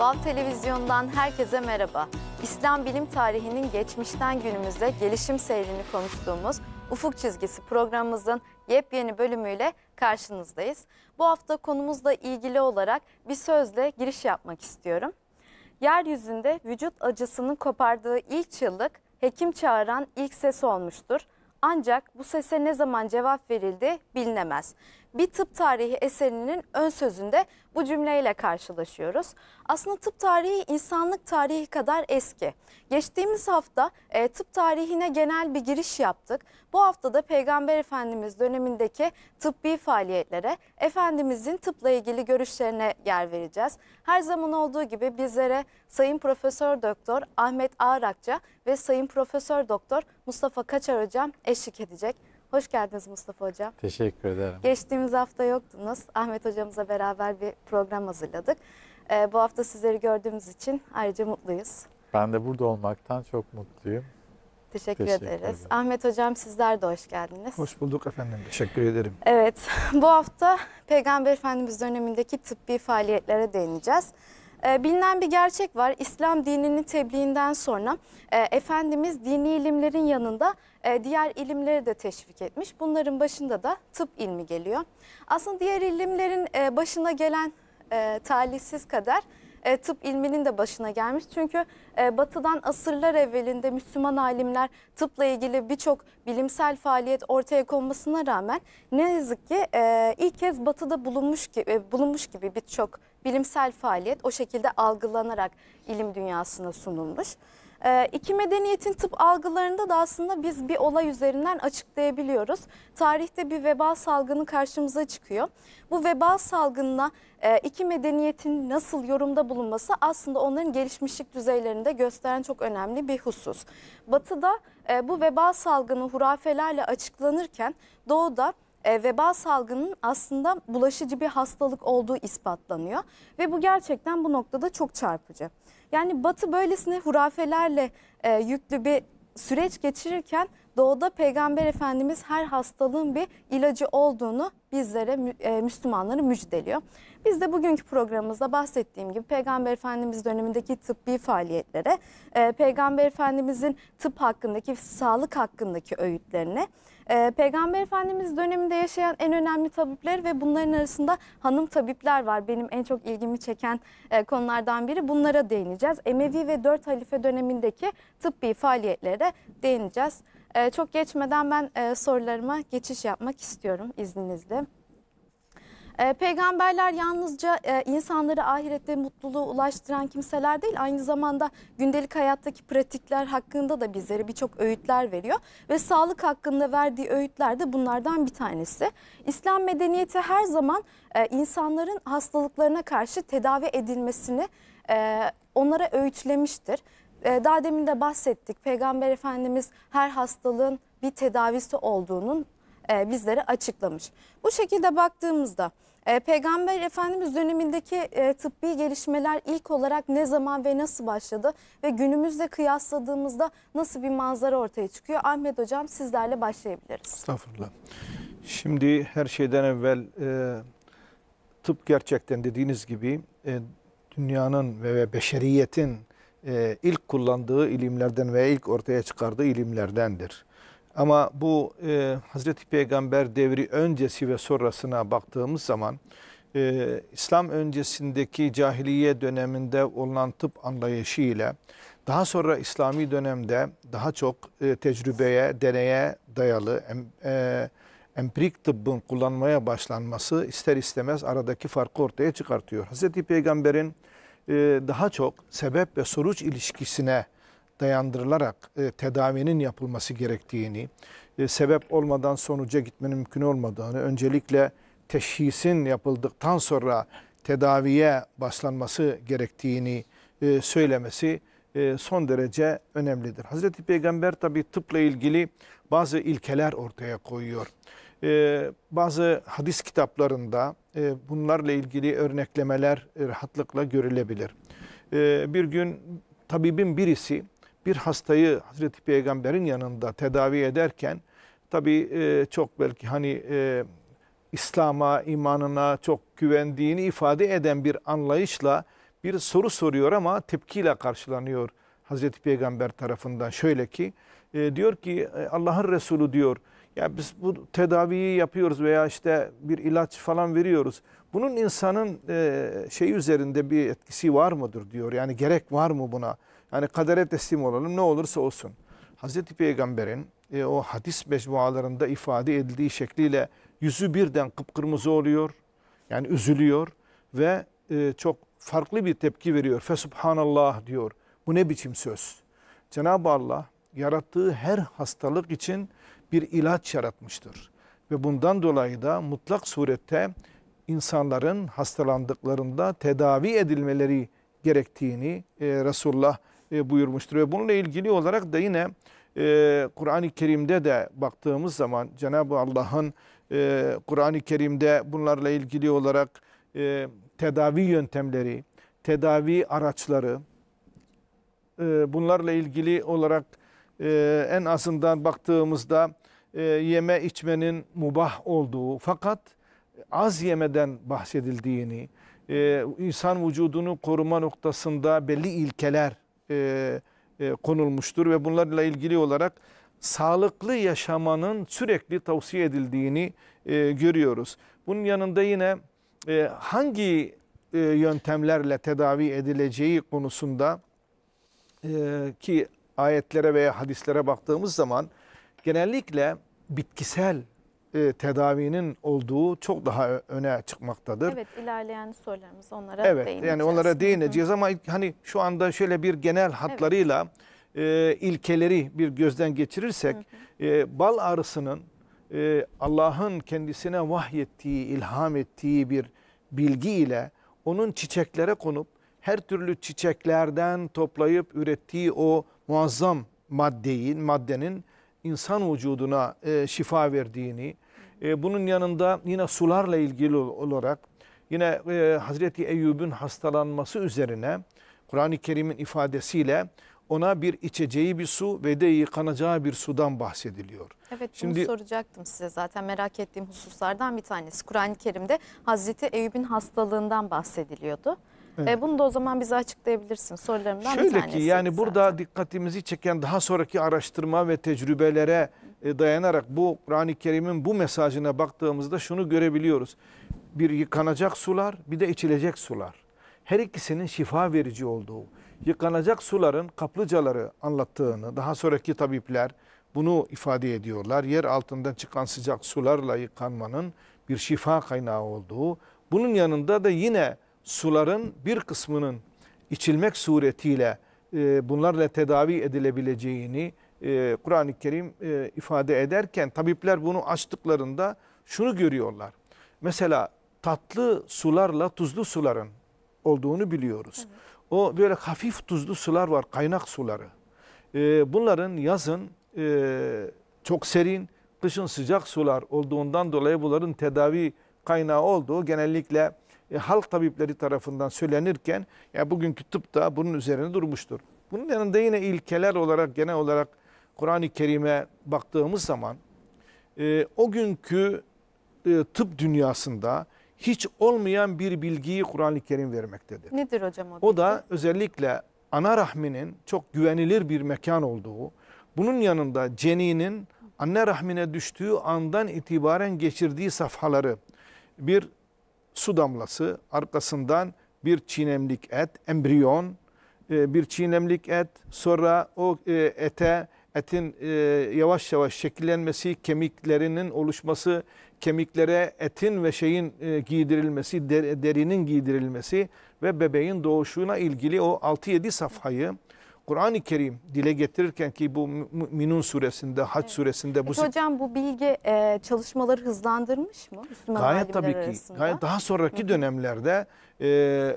Vav Televizyon'dan herkese merhaba. İslam bilim tarihinin geçmişten günümüze gelişim seyrini konuştuğumuz Ufuk Çizgisi programımızın yepyeni bölümüyle karşınızdayız. Bu hafta konumuzla ilgili olarak bir sözle giriş yapmak istiyorum. Yeryüzünde vücut acısının kopardığı ilk çığlık hekim çağıran ilk ses olmuştur. Ancak bu sese ne zaman cevap verildi bilinemez. Bir tıp tarihi eserinin ön sözünde bu cümleyle karşılaşıyoruz. Aslında tıp tarihi insanlık tarihi kadar eski. Geçtiğimiz hafta e, tıp tarihine genel bir giriş yaptık. Bu hafta da Peygamber Efendimiz dönemindeki tıbbi faaliyetlere, Efendimizin tıpla ilgili görüşlerine yer vereceğiz. Her zaman olduğu gibi bizlere Sayın Profesör Doktor Ahmet Ağrakça ve Sayın Profesör Doktor Mustafa Kaçar Hocam eşlik edecek. Hoş geldiniz Mustafa Hocam. Teşekkür ederim. Geçtiğimiz hafta yoktunuz. Ahmet hocamıza beraber bir program hazırladık. Ee, bu hafta sizleri gördüğümüz için ayrıca mutluyuz. Ben de burada olmaktan çok mutluyum. Teşekkür, Teşekkür ederiz. ederim. Ahmet hocam sizler de hoş geldiniz. Hoş bulduk efendim. Teşekkür ederim. Evet, bu hafta Peygamber Efendimiz dönemindeki tıbbi faaliyetlere değineceğiz. Ee, bilinen bir gerçek var. İslam dininin tebliğinden sonra e, Efendimiz dini ilimlerin yanında e, diğer ilimleri de teşvik etmiş. Bunların başında da tıp ilmi geliyor. Aslında diğer ilimlerin e, başına gelen e, talihsiz kader e, tıp ilminin de başına gelmiş. Çünkü e, batıdan asırlar evvelinde Müslüman alimler tıpla ilgili birçok bilimsel faaliyet ortaya konmasına rağmen ne yazık ki e, ilk kez batıda bulunmuş gibi, e, bulunmuş gibi birçok bilimsel faaliyet o şekilde algılanarak ilim dünyasına sunulmuş. E, iki medeniyetin tıp algılarında da aslında biz bir olay üzerinden açıklayabiliyoruz. Tarihte bir veba salgını karşımıza çıkıyor. Bu veba salgınına e, iki medeniyetin nasıl yorumda bulunması aslında onların gelişmişlik düzeylerinde gösteren çok önemli bir husus. Batı'da e, bu veba salgını hurafelerle açıklanırken doğuda e, veba salgının aslında bulaşıcı bir hastalık olduğu ispatlanıyor ve bu gerçekten bu noktada çok çarpıcı. Yani Batı böylesine hurafelerle e, yüklü bir süreç geçirirken doğuda Peygamber Efendimiz her hastalığın bir ilacı olduğunu bizlere e, Müslümanları müjdeliyor. Biz de bugünkü programımızda bahsettiğim gibi Peygamber Efendimiz dönemindeki tıbbi faaliyetlere, e, Peygamber Efendimizin tıp hakkındaki, sağlık hakkındaki öğütlerine, e, Peygamber Efendimiz döneminde yaşayan en önemli tabipler ve bunların arasında hanım tabipler var. Benim en çok ilgimi çeken e, konulardan biri. Bunlara değineceğiz. Emevi ve dört halife dönemindeki tıbbi faaliyetlere değineceğiz. E, çok geçmeden ben e, sorularıma geçiş yapmak istiyorum izninizle. E, peygamberler yalnızca e, insanları ahirette mutluluğa ulaştıran kimseler değil, aynı zamanda gündelik hayattaki pratikler hakkında da bizlere birçok öğütler veriyor ve sağlık hakkında verdiği öğütler de bunlardan bir tanesi. İslam medeniyeti her zaman e, insanların hastalıklarına karşı tedavi edilmesini e, onlara öğütlemiştir. Daha demin de bahsettik. Peygamber Efendimiz her hastalığın bir tedavisi olduğunun bizlere açıklamış. Bu şekilde baktığımızda e, Peygamber Efendimiz dönemindeki e, tıbbi gelişmeler ilk olarak ne zaman ve nasıl başladı ve günümüzle kıyasladığımızda nasıl bir manzara ortaya çıkıyor? Ahmet Hocam sizlerle başlayabiliriz. Estağfurullah. Şimdi her şeyden evvel e, tıp gerçekten dediğiniz gibi e, dünyanın ve, beşeriyetin ilk kullandığı ilimlerden ve ilk ortaya çıkardığı ilimlerdendir. Ama bu e, Hazreti Peygamber devri öncesi ve sonrasına baktığımız zaman e, İslam öncesindeki cahiliye döneminde olan tıp anlayışı ile daha sonra İslami dönemde daha çok e, tecrübeye, deneye dayalı em, e, empirik tıbbın kullanmaya başlanması ister istemez aradaki farkı ortaya çıkartıyor. Hazreti Peygamber'in e, daha çok sebep ve sonuç ilişkisine dayandırılarak e, tedavinin yapılması gerektiğini, e, sebep olmadan sonuca gitmenin mümkün olmadığını, öncelikle teşhisin yapıldıktan sonra tedaviye başlanması gerektiğini e, söylemesi e, son derece önemlidir. Hazreti Peygamber tabi tıpla ilgili bazı ilkeler ortaya koyuyor. E, bazı hadis kitaplarında e, bunlarla ilgili örneklemeler e, rahatlıkla görülebilir. E, bir gün tabibin birisi bir hastayı Hazreti Peygamber'in yanında tedavi ederken tabii e, çok belki hani e, İslam'a, imanına çok güvendiğini ifade eden bir anlayışla bir soru soruyor ama tepkiyle karşılanıyor Hazreti Peygamber tarafından. Şöyle ki e, diyor ki e, Allah'ın Resulü diyor ya biz bu tedaviyi yapıyoruz veya işte bir ilaç falan veriyoruz. Bunun insanın e, şey üzerinde bir etkisi var mıdır diyor. Yani gerek var mı buna? Yani kadere teslim olalım ne olursa olsun. Hazreti Peygamber'in e, o hadis mecmualarında ifade edildiği şekliyle yüzü birden kıpkırmızı oluyor. Yani üzülüyor ve e, çok farklı bir tepki veriyor. Fesubhanallah diyor. Bu ne biçim söz? Cenab-ı Allah yarattığı her hastalık için bir ilaç yaratmıştır. Ve bundan dolayı da mutlak surette insanların hastalandıklarında tedavi edilmeleri gerektiğini e, Resulullah e, buyurmuştur. Ve bununla ilgili olarak da yine e, Kur'an-ı Kerim'de de baktığımız zaman Cenab-ı Allah'ın e, Kur'an-ı Kerim'de bunlarla ilgili olarak e, tedavi yöntemleri, tedavi araçları, bunlarla ilgili olarak en azından baktığımızda yeme içmenin mubah olduğu fakat az yemeden bahsedildiğini, insan vücudunu koruma noktasında belli ilkeler e, e, konulmuştur ve bunlarla ilgili olarak sağlıklı yaşamanın sürekli tavsiye edildiğini e, görüyoruz. Bunun yanında yine e, hangi e, yöntemlerle tedavi edileceği konusunda e, ki ayetlere veya hadislere baktığımız zaman genellikle bitkisel e, tedavinin olduğu çok daha öne çıkmaktadır. Evet ilerleyen sorularımız onlara Evet değineceğiz. yani onlara değineceğiz ama hani şu anda şöyle bir genel hatlarıyla e, ilkeleri bir gözden geçirirsek e, bal arısının e, Allah'ın kendisine vahyettiği, ilham ettiği bir bilgi ile onun çiçeklere konup her türlü çiçeklerden toplayıp ürettiği o muazzam maddeyi, maddenin insan vücuduna e, şifa verdiğini, e, bunun yanında yine sularla ilgili ol- olarak yine e, Hazreti Eyyub'un hastalanması üzerine Kur'an-ı Kerim'in ifadesiyle ona bir içeceği bir su ve de yıkanacağı bir sudan bahsediliyor. Evet Şimdi- bunu soracaktım size zaten merak ettiğim hususlardan bir tanesi. Kur'an-ı Kerim'de Hazreti Eyüp'ün hastalığından bahsediliyordu. Evet. E, bunu da o zaman bize açıklayabilirsin sorularımdan bir Şöyle tanesi. ki yani burada zaten. dikkatimizi çeken daha sonraki araştırma ve tecrübelere e, dayanarak bu Kur'an-ı Kerim'in bu mesajına baktığımızda şunu görebiliyoruz. Bir yıkanacak sular bir de içilecek sular. Her ikisinin şifa verici olduğu, yıkanacak suların kaplıcaları anlattığını daha sonraki tabipler bunu ifade ediyorlar. Yer altından çıkan sıcak sularla yıkanmanın bir şifa kaynağı olduğu. Bunun yanında da yine suların bir kısmının içilmek suretiyle e, bunlarla tedavi edilebileceğini e, Kur'an-ı Kerim e, ifade ederken tabipler bunu açtıklarında şunu görüyorlar. Mesela tatlı sularla tuzlu suların olduğunu biliyoruz. O böyle hafif tuzlu sular var, kaynak suları. E, bunların yazın e, çok serin, kışın sıcak sular olduğundan dolayı bunların tedavi kaynağı olduğu genellikle e, halk tabipleri tarafından söylenirken ya bugünkü tıp da bunun üzerine durmuştur. Bunun yanında yine ilkeler olarak genel olarak Kur'an-ı Kerim'e baktığımız zaman e, o günkü e, tıp dünyasında hiç olmayan bir bilgiyi Kur'an-ı Kerim vermektedir. Nedir hocam o O bilgi? da özellikle ana rahminin çok güvenilir bir mekan olduğu, bunun yanında ceninin anne rahmine düştüğü andan itibaren geçirdiği safhaları bir su damlası, arkasından bir çiğnemlik et, embriyon, e, bir çiğnemlik et, sonra o e, ete, etin e, yavaş yavaş şekillenmesi, kemiklerinin oluşması, kemiklere etin ve şeyin giydirilmesi, der- derinin giydirilmesi ve bebeğin doğuşuna ilgili o 6-7 safhayı Kur'an-ı Kerim dile getirirken ki bu Minun suresinde, Hac suresinde bu Peki hocam bu bilgi e, çalışmaları hızlandırmış mı? Müslüman Gayet tabii ki. arasında? Gayet daha sonraki dönemlerde e,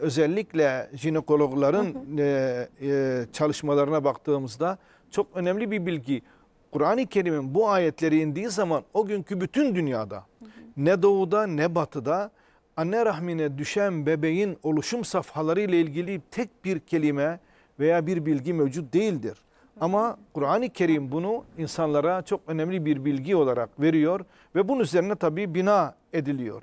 özellikle jinekologların e, e, çalışmalarına baktığımızda çok önemli bir bilgi. Kur'an-ı Kerim'in bu ayetleri indiği zaman o günkü bütün dünyada ne doğuda ne batıda anne rahmine düşen bebeğin oluşum safhaları ile ilgili tek bir kelime veya bir bilgi mevcut değildir. Ama Kur'an-ı Kerim bunu insanlara çok önemli bir bilgi olarak veriyor ve bunun üzerine tabii bina ediliyor.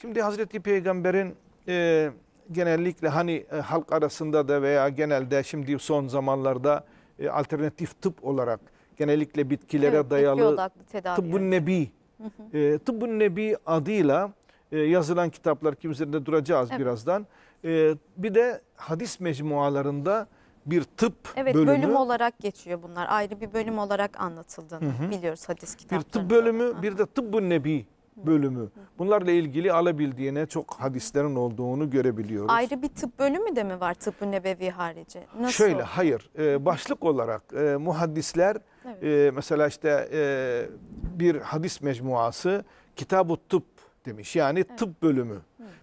Şimdi Hazreti Peygamber'in e, genellikle hani e, halk arasında da veya genelde şimdi son zamanlarda e, alternatif tıp olarak genellikle bitkilere Evet, bitki dayalı tedavi Tıbbun. Nebi, e, Tıbbun Nebi adıyla e, yazılan kitaplar ki üzerinde duracağız Evet. birazdan. E, bir de hadis mecmualarında bir tıp Evet bölümü, bölüm olarak geçiyor bunlar. Ayrı bir bölüm olarak anlatıldığını Hı hı. biliyoruz hadis bir kitaplarında. tıp bölümü, Aha. bir de Tıbbun Nebi bölümü. Bunlarla ilgili alabildiğine çok hadislerin olduğunu görebiliyoruz. Ayrı bir tıp bölümü de mi var tıbbı nebevi harici? Nasıl? Şöyle hayır e, başlık olarak e, muhaddisler Evet. e, mesela işte e, bir hadis mecmuası Kitab-ı Tıp demiş yani tıp bölümü.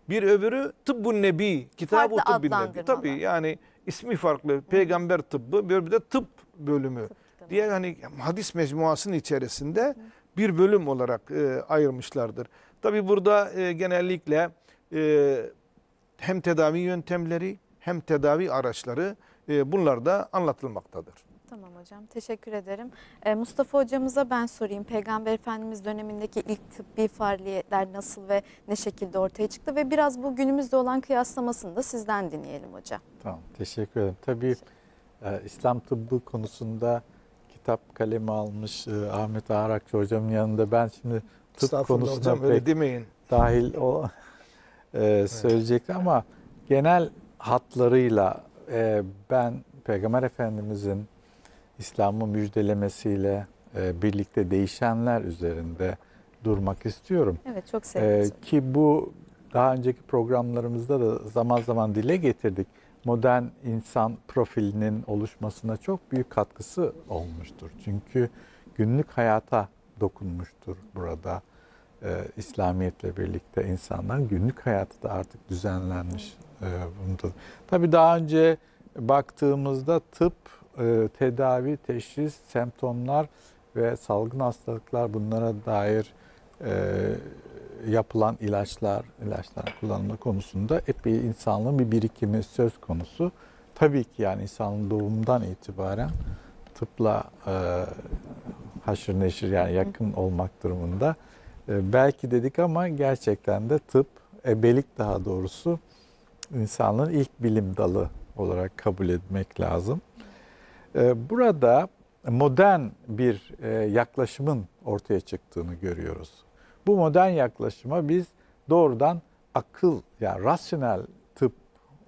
Bir öbürü Tıbbun Nebi, Kitab-ı Tıbbin Nebi. Tabii yani ismi farklı. Peygamber tıbbı, bir de tıp bölümü diye hani hadis mecmuasının içerisinde bir bölüm olarak e, ayırmışlardır. Tabii burada e, genellikle e, hem tedavi yöntemleri hem tedavi araçları e, bunlar da anlatılmaktadır. Tamam hocam teşekkür ederim. Ee, Mustafa hocamıza ben sorayım. Peygamber Efendimiz dönemindeki ilk tıbbi faaliyetler nasıl ve ne şekilde ortaya çıktı ve biraz bu günümüzde olan kıyaslamasını da sizden dinleyelim hocam. Tamam, teşekkür ederim. Tabii e, İslam tıbbı konusunda kitap kalemi almış e, Ahmet Ağrakçı hocamın yanında ben şimdi tıp konusuna hocam pek öyle demeyin. dahil o e, söyleyecek ama genel hatlarıyla e, ben Peygamber Efendimizin İslam'ı müjdelemesiyle e, birlikte değişenler üzerinde durmak istiyorum. Evet çok Ee, sevinirim. ki bu daha önceki programlarımızda da zaman zaman dile getirdik. Modern insan profilinin oluşmasına çok büyük katkısı olmuştur. Çünkü günlük hayata dokunmuştur burada. Ee, İslamiyetle birlikte insanlar günlük hayatı da artık düzenlenmiş. E, bunda. Tabii daha önce baktığımızda tıp, e, tedavi, teşhis, semptomlar ve salgın hastalıklar bunlara dair e, yapılan ilaçlar, ilaçlar kullanımı konusunda epey insanlığın bir birikimi söz konusu. Tabii ki yani insanlığın doğumundan itibaren tıpla e, haşır neşir yani yakın olmak durumunda. E, belki dedik ama gerçekten de tıp, ebelik daha doğrusu insanlığın ilk bilim dalı olarak kabul etmek lazım. E, burada modern bir e, yaklaşımın ortaya çıktığını görüyoruz. Bu modern yaklaşıma biz doğrudan akıl yani rasyonel tıp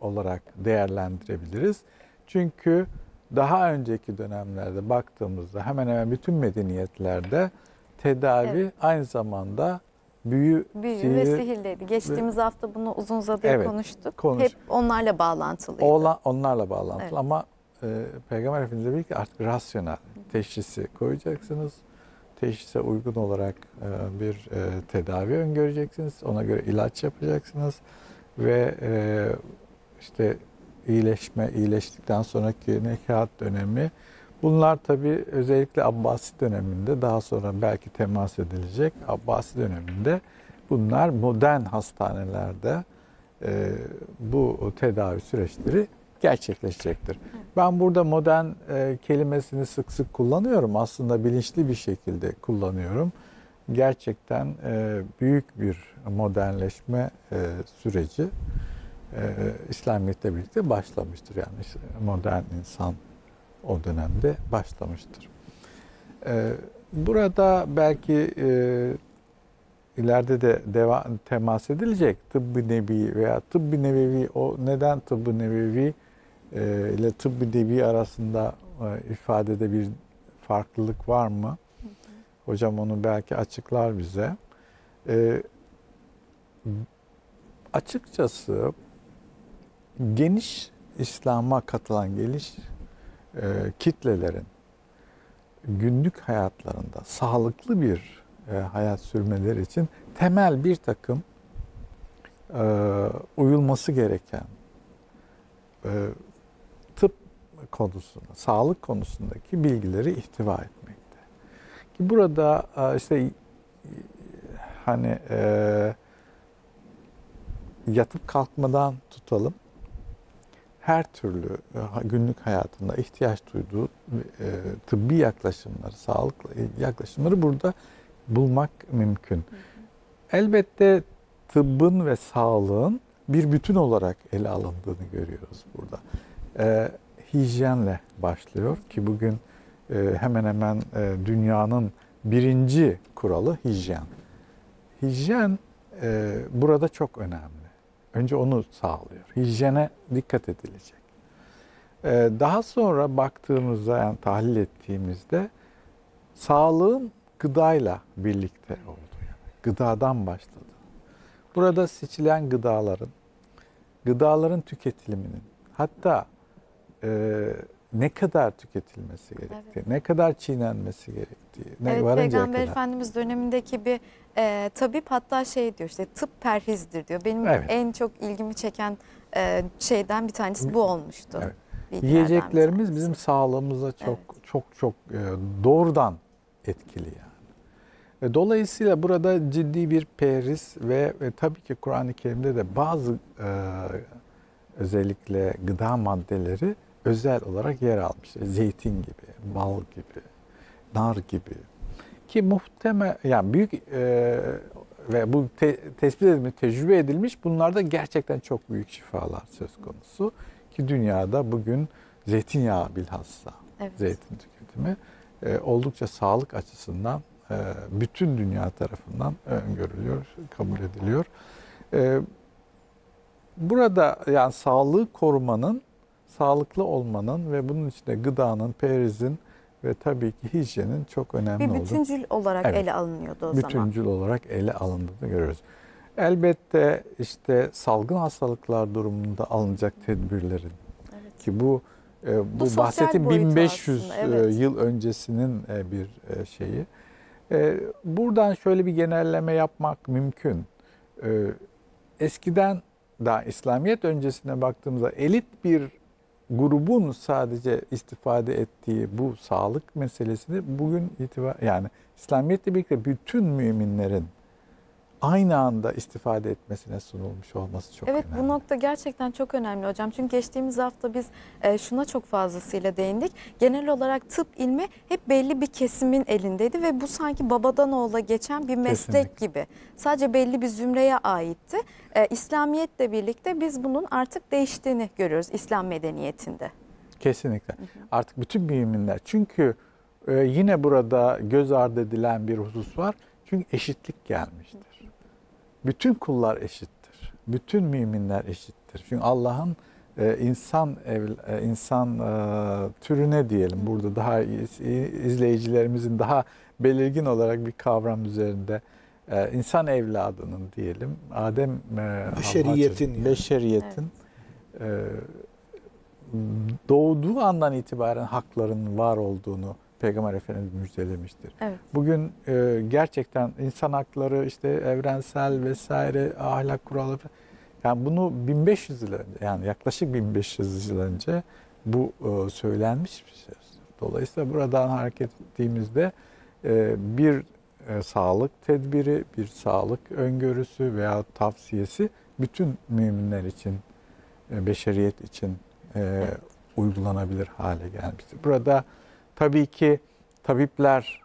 olarak değerlendirebiliriz. Çünkü daha önceki dönemlerde baktığımızda hemen hemen bütün medeniyetlerde tedavi Evet. aynı zamanda büyü, Büyü ve sihir, sihirliydi. Geçtiğimiz hafta bunu uzun uzadıya Evet, konuştuk. konuş- Hep onlarla bağlantılıydı. Ola- onlarla bağlantılı Evet. ama e, Peygamber Efendimiz'le birlikte artık rasyonel teşhisi koyacaksınız. Teşhise uygun olarak e, bir e, tedavi öngöreceksiniz. Ona göre ilaç yapacaksınız ve e, işte iyileşme, iyileştikten sonraki nekat dönemi bunlar tabii özellikle Abbasi döneminde daha sonra belki temas edilecek Abbasi döneminde bunlar modern hastanelerde e, bu tedavi süreçleri gerçekleşecektir. Ben burada modern e, kelimesini sık sık kullanıyorum. Aslında bilinçli bir şekilde kullanıyorum. Gerçekten e, büyük bir modernleşme e, süreci e, İslamiyet'le birlikte başlamıştır. Yani modern insan o dönemde başlamıştır. E, burada belki e, ileride de deva, temas edilecek tıbbi nebi veya tıbbi nebevi o neden tıbbi nebevi ile tıbbi nebi arasında e, ifadede bir farklılık var mı? Hocam onu belki açıklar bize. E, açıkçası geniş İslam'a katılan geniş e, kitlelerin günlük hayatlarında sağlıklı bir e, hayat sürmeleri için temel bir takım e, uyulması gereken e, konusunda, sağlık konusundaki bilgileri ihtiva etmekte. Ki burada e, işte e, hani e, yatıp kalkmadan tutalım her türlü e, günlük hayatında ihtiyaç duyduğu e, tıbbi yaklaşımları, sağlıklı yaklaşımları burada bulmak mümkün. Elbette tıbbın ve sağlığın bir bütün olarak ele alındığını görüyoruz burada. E, hijyenle başlıyor ki bugün e, hemen hemen e, dünyanın birinci kuralı hijyen. Hijyen e, burada çok önemli. Önce onu sağlıyor. Hijyene dikkat edilecek. Daha sonra baktığımızda yani tahlil ettiğimizde sağlığın gıdayla birlikte oldu. Yani. Gıdadan başladı. Burada seçilen gıdaların, gıdaların tüketiliminin hatta e, ne kadar tüketilmesi gerektiği, ne kadar çiğnenmesi gerektiği, ne evet varıncaya Peygamber kadar. Efendimiz dönemindeki bir e, tabip hatta şey diyor işte tıp perhizdir diyor. Benim Evet. en çok ilgimi çeken e, şeyden bir tanesi bu olmuştu. Evet. Yiyeceklerimiz bizim sağlığımıza çok çok çok e, doğrudan etkili yani. E, Dolayısıyla burada ciddi bir periz ve, ve tabii ki Kur'an-ı Kerim'de de bazı e, özellikle gıda maddeleri özel olarak yer almış. Zeytin gibi, bal gibi, nar gibi. Ki muhtemel yani büyük e, ve bu te- tespit edilmiş, tecrübe edilmiş bunlarda gerçekten çok büyük şifalar söz konusu. Ki dünyada bugün zeytinyağı bilhassa Evet. zeytin tüketimi e, oldukça sağlık açısından e, bütün dünya tarafından öngörülüyor, kabul ediliyor. E, burada yani sağlığı korumanın, sağlıklı olmanın ve bunun içinde gıdanın, perizin ve tabii ki hijyenin çok önemli bir olduğunu bütüncül olarak Evet. ele alınıyordu o zaman. bütüncül olarak ele alındığını görüyoruz. Elbette işte salgın hastalıklar durumunda alınacak tedbirlerin Evet. ki bu e, bu, Bu bahsettiğim boyutu 1500 aslında, evet. e, yıl öncesinin e, bir e, şeyi. E, buradan şöyle bir genelleme yapmak mümkün. E, eskiden daha İslamiyet öncesine baktığımızda elit bir grubun sadece istifade ettiği bu sağlık meselesini bugün itibar yani İslamiyetle birlikte bütün müminlerin aynı anda istifade etmesine sunulmuş olması çok Evet önemli. bu nokta gerçekten çok önemli hocam. Çünkü geçtiğimiz hafta biz e, şuna çok fazlasıyla değindik. Genel olarak tıp ilmi hep belli bir kesimin elindeydi ve bu sanki babadan oğula geçen bir meslek Kesinlikle. gibi. Sadece belli bir zümreye aitti. E, İslamiyetle birlikte biz bunun artık değiştiğini görüyoruz İslam medeniyetinde. Kesinlikle. Artık bütün müminler. Çünkü e, yine burada göz ardı edilen bir husus var. Çünkü eşitlik gelmiştir. Bütün kullar eşittir. Bütün müminler eşittir. Çünkü Allah'ın e, insan ev- e, insan e, türüne diyelim burada daha iz- izleyicilerimizin daha belirgin olarak bir kavram üzerinde e, insan evladının diyelim Adem e, Beşeriyetin yani. beşeriyetin e, doğduğu andan itibaren hakların var olduğunu Peygamber Efendimiz müjdelemiştir. Evet. Bugün e, gerçekten insan hakları işte evrensel vesaire ahlak falan. yani bunu 1500 yıl önce yani yaklaşık 1500 yıl önce bu e, söylenmiş bir söz. Dolayısıyla buradan hareket ettiğimizde e, bir e, sağlık tedbiri, bir sağlık öngörüsü veya tavsiyesi bütün müminler için, e, beşeriyet için e, uygulanabilir hale gelmiştir. Burada tabii ki tabipler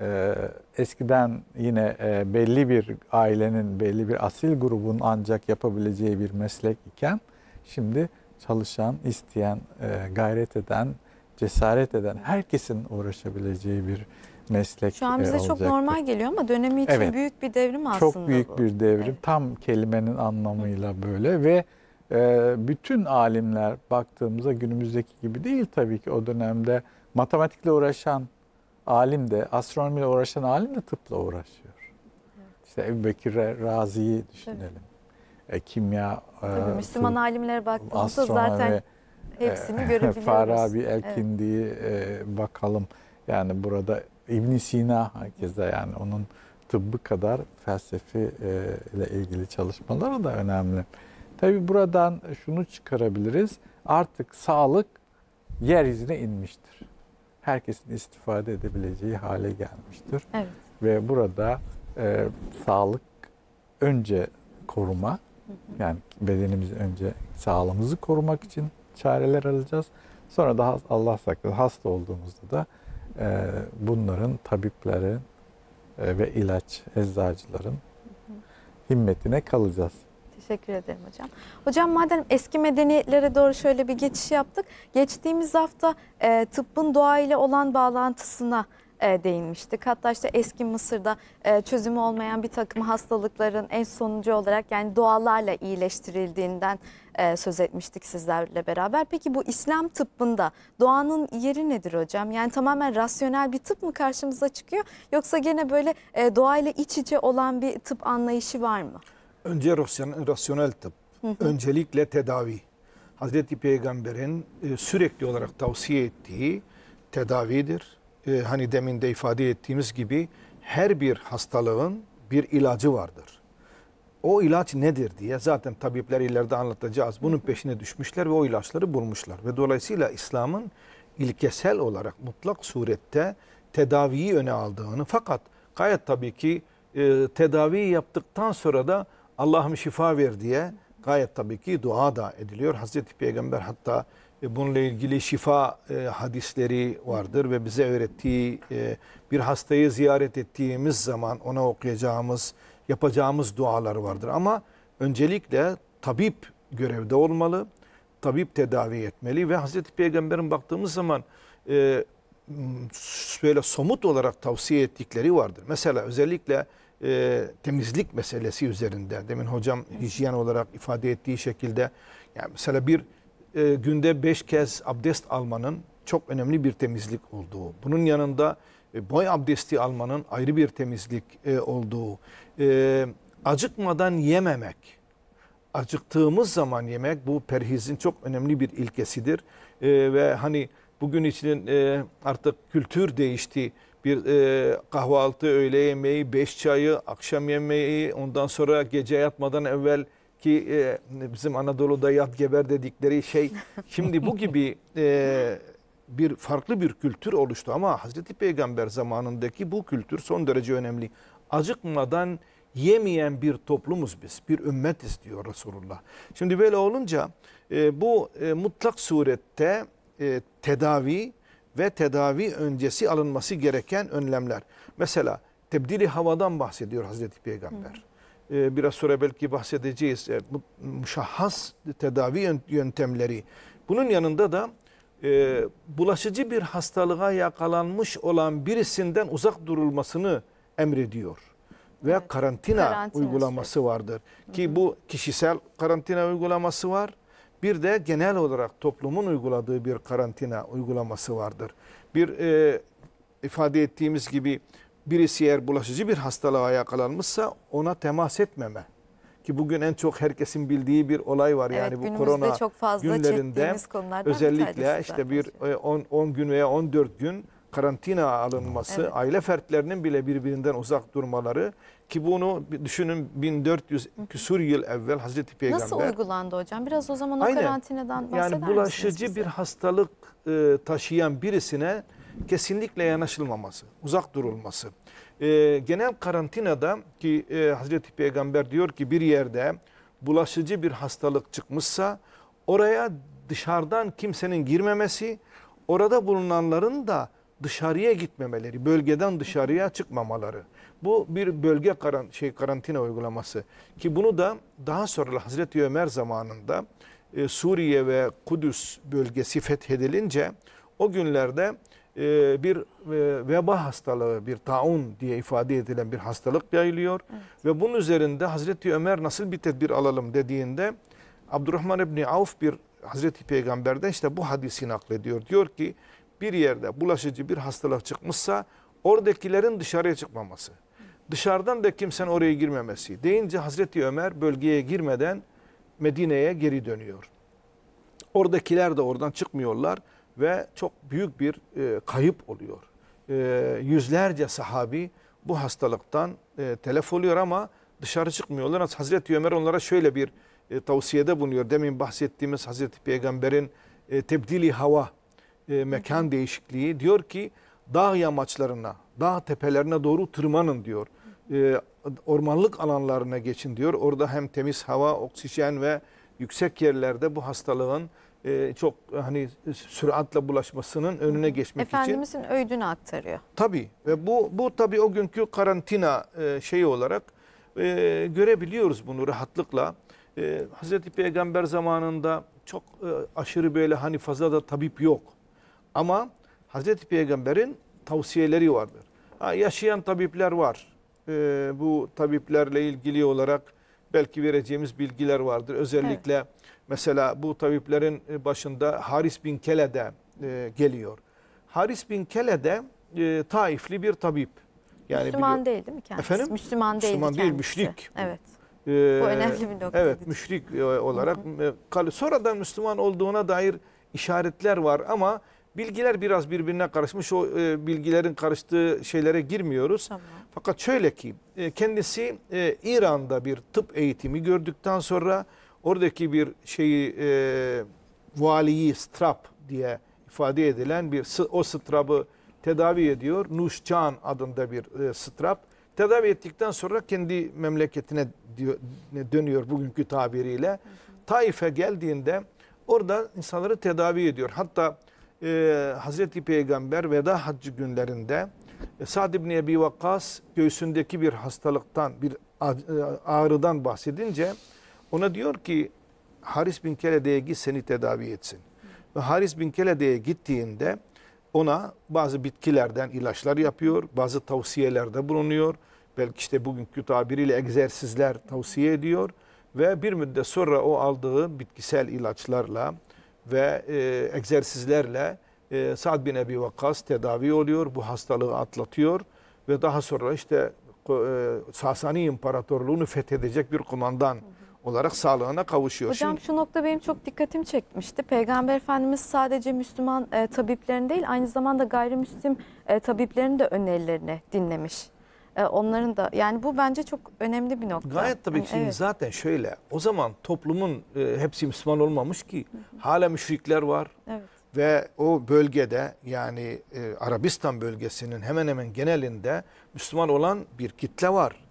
e, eskiden yine e, belli bir ailenin, belli bir asil grubun ancak yapabileceği bir meslek iken şimdi çalışan, isteyen, e, gayret eden, cesaret eden herkesin uğraşabileceği bir meslek Şu an e, bize çok olacaktır. normal geliyor ama dönemi için Evet. büyük bir devrim aslında Çok büyük bu. bir devrim. Evet. Tam kelimenin anlamıyla böyle ve e, bütün alimler baktığımızda günümüzdeki gibi değil tabii ki o dönemde matematikle uğraşan alim de, astronomiyle uğraşan alim de tıpla uğraşıyor. İşte Ebu Bekir Razi'yi düşünelim. E, kimya, e, Tabii Müslüman tıp, alimlere baktığımızda zaten hepsini e, görebiliyoruz. Farabi, Elkindi'yi e, bakalım. Yani burada ibn Sina herkese yani onun tıbbı kadar felsefe e, ile ilgili çalışmaları da önemli. Tabii buradan şunu çıkarabiliriz. Artık sağlık yeryüzüne inmiştir. Herkesin istifade edebileceği hale gelmiştir. Evet. Ve burada e, sağlık önce koruma, yani bedenimizi önce sağlığımızı korumak için çareler alacağız. Sonra da Allah saklasın hasta olduğumuzda da e, bunların tabiplerin e, ve ilaç eczacıların himmetine kalacağız. Teşekkür ederim hocam. Hocam madem eski medeniyetlere doğru şöyle bir geçiş yaptık. Geçtiğimiz hafta e, tıbbın doğa ile olan bağlantısına e, değinmiştik. Hatta işte eski Mısır'da e, çözümü olmayan bir takım hastalıkların en sonucu olarak yani dualarla iyileştirildiğinden e, söz etmiştik sizlerle beraber. Peki bu İslam tıbbında doğanın yeri nedir hocam? Yani tamamen rasyonel bir tıp mı karşımıza çıkıyor yoksa gene böyle e, doğayla iç içe olan bir tıp anlayışı var mı? Önce rasyon- rasyonel tıp, öncelikle tedavi. Hazreti Peygamber'in e, sürekli olarak tavsiye ettiği tedavidir. E, hani demin de ifade ettiğimiz gibi her bir hastalığın bir ilacı vardır. O ilaç nedir diye zaten tabipler ileride anlatacağız. Bunun peşine düşmüşler ve o ilaçları bulmuşlar. Ve dolayısıyla İslam'ın ilkesel olarak mutlak surette tedaviyi öne aldığını fakat gayet tabii ki e, tedavi yaptıktan sonra da Allah'ım şifa ver diye gayet tabii ki dua da ediliyor. Hazreti Peygamber hatta e, bununla ilgili şifa e, hadisleri vardır ve bize öğrettiği e, bir hastayı ziyaret ettiğimiz zaman ona okuyacağımız, yapacağımız dualar vardır. Ama öncelikle tabip görevde olmalı, tabip tedavi etmeli ve Hazreti Peygamber'in baktığımız zaman e, böyle somut olarak tavsiye ettikleri vardır. Mesela özellikle e, temizlik meselesi üzerinde demin hocam hijyen olarak ifade ettiği şekilde yani mesela bir e, günde beş kez abdest almanın çok önemli bir temizlik olduğu. Bunun yanında e, boy abdesti almanın ayrı bir temizlik e, olduğu. E, acıkmadan yememek. Acıktığımız zaman yemek bu perhizin çok önemli bir ilkesidir. E, ve hani bugün için e, artık kültür değişti. Bir e, kahvaltı, öğle yemeği, beş çayı, akşam yemeği, ondan sonra gece yatmadan evvel ki e, bizim Anadolu'da yat geber dedikleri şey. Şimdi bu gibi e, bir farklı bir kültür oluştu ama Hazreti Peygamber zamanındaki bu kültür son derece önemli. Acıkmadan yemeyen bir toplumuz biz, bir ümmetiz diyor Resulullah. Şimdi böyle olunca e, bu e, mutlak surette e, tedavi ve tedavi öncesi alınması gereken önlemler. Mesela tebdili havadan bahsediyor Hazreti Peygamber. E, biraz sonra belki bahsedeceğiz. E, bu muşahhas tedavi yön- yöntemleri. Bunun yanında da e, bulaşıcı bir hastalığa yakalanmış olan birisinden uzak durulmasını emrediyor. Ve Evet, karantina, karantina uygulaması vardır. Ki bu kişisel karantina uygulaması var. Bir de genel olarak toplumun uyguladığı bir karantina uygulaması vardır. Bir e, ifade ettiğimiz gibi birisi eğer bulaşıcı bir hastalığa yakalanmışsa ona temas etmeme. Ki bugün en çok herkesin bildiği bir olay var Evet, yani bu korona çok fazla günlerinde bir özellikle tanesi işte bir zaten. e, 10 10 gün veya 14 gün karantina alınması, Evet. aile fertlerinin bile birbirinden uzak durmaları ki bunu düşünün 1400 küsur yıl evvel Hazreti Peygamber Nasıl uygulandı hocam? Biraz o zaman o Aynen. karantinadan bahseder yani bulaşıcı bize? bir hastalık e, taşıyan birisine kesinlikle yanaşılmaması, uzak durulması. E, genel karantinada ki e, Hazreti Peygamber diyor ki bir yerde bulaşıcı bir hastalık çıkmışsa oraya dışarıdan kimsenin girmemesi, orada bulunanların da dışarıya gitmemeleri, bölgeden dışarıya çıkmamaları. Bu bir bölge karan, şey karantina uygulaması ki bunu da daha sonra Hazreti Ömer zamanında e, Suriye ve Kudüs bölgesi fethedilince o günlerde e, bir e, veba hastalığı, bir taun diye ifade edilen bir hastalık yayılıyor. Ve bunun üzerinde Hazreti Ömer nasıl bir tedbir alalım dediğinde Abdurrahman İbni Avf bir Hazreti Peygamber'den işte bu hadisi naklediyor. Diyor ki bir yerde bulaşıcı bir hastalık çıkmışsa oradakilerin dışarıya çıkmaması. Dışarıdan da kimsenin oraya girmemesi. Deyince Hazreti Ömer bölgeye girmeden Medine'ye geri dönüyor. Oradakiler de oradan çıkmıyorlar ve çok büyük bir e, kayıp oluyor. E, yüzlerce sahabi bu hastalıktan e, telef oluyor ama dışarı çıkmıyorlar. Hazreti Ömer onlara şöyle bir e, tavsiyede bulunuyor. Demin bahsettiğimiz Hazreti Peygamber'in e, tebdili hava, e, mekan değişikliği diyor ki dağ yamaçlarına, dağ tepelerine doğru tırmanın diyor. E, ormanlık alanlarına geçin diyor. Orada hem temiz hava, oksijen ve yüksek yerlerde bu hastalığın e, çok hani süratle bulaşmasının önüne geçmek için. Efendimizin öğüdünü aktarıyor. Tabii ve bu bu tabii o günkü karantina e, şeyi olarak e, görebiliyoruz bunu rahatlıkla. e, Hazreti Peygamber zamanında çok e, aşırı böyle hani fazla da tabip yok. Ama Hazreti Peygamber'in tavsiyeleri vardır. Ha, yaşayan tabipler var. E, bu tabiplerle ilgili olarak belki vereceğimiz bilgiler vardır. Özellikle mesela bu tabiplerin e, başında Haris bin Kele de e, geliyor. Haris bin Kele de e, Taifli bir tabip. Yani Müslüman biliyor- değil değil mi kendisi? Efendim? Müslüman değil Müslüman değil, kendisi. müşrik. Evet. Ee, Bu önemli bir nokta Evet, müşrik e, olarak e, kal- sonradan Müslüman olduğuna dair işaretler var ama bilgiler biraz birbirine karışmış. O e, bilgilerin karıştığı şeylere girmiyoruz. Tamam. Fakat şöyle ki e, kendisi e, İran'da bir tıp eğitimi gördükten sonra oradaki bir şeyi e, valiyi strap diye ifade edilen bir o strabı tedavi ediyor. Nuşcan adında bir e, strap. Tedavi ettikten sonra kendi memleketine diyor- dönüyor bugünkü tabiriyle. Taif'e geldiğinde orada insanları tedavi ediyor. Hatta e, Hazreti Peygamber veda haccı günlerinde e, Sa'd ibn Ebi Vakkas göğsündeki bir hastalıktan, bir e, ağrıdan bahsedince ona diyor ki Haris bin Kelede'ye git seni tedavi etsin. Ve Haris bin Kelede'ye gittiğinde ona bazı bitkilerden ilaçlar yapıyor, bazı tavsiyelerde bulunuyor. Belki işte bugünkü tabiriyle egzersizler tavsiye ediyor. Ve bir müddet sonra o aldığı bitkisel ilaçlarla ve e, egzersizlerle e, Sa'd bin Ebi Vakkas tedavi oluyor. Bu hastalığı atlatıyor ve daha sonra işte e, Sasani İmparatorluğunu fethedecek bir kumandan olarak sağlığına kavuşuyor. Hocam Şimdi- şu nokta benim çok dikkatimi çekmişti. Peygamber Efendimiz sadece Müslüman e, tabiplerin değil aynı zamanda gayrimüslim e, tabiplerin de önerilerini dinlemiş. E, onların da yani bu bence çok önemli bir nokta. Gayet tabii Hani, ki evet. zaten şöyle. O zaman toplumun e, hepsi Müslüman olmamış ki. Hala müşrikler var Evet. ve o bölgede yani e, Arabistan bölgesinin hemen hemen genelinde Müslüman olan bir kitle var.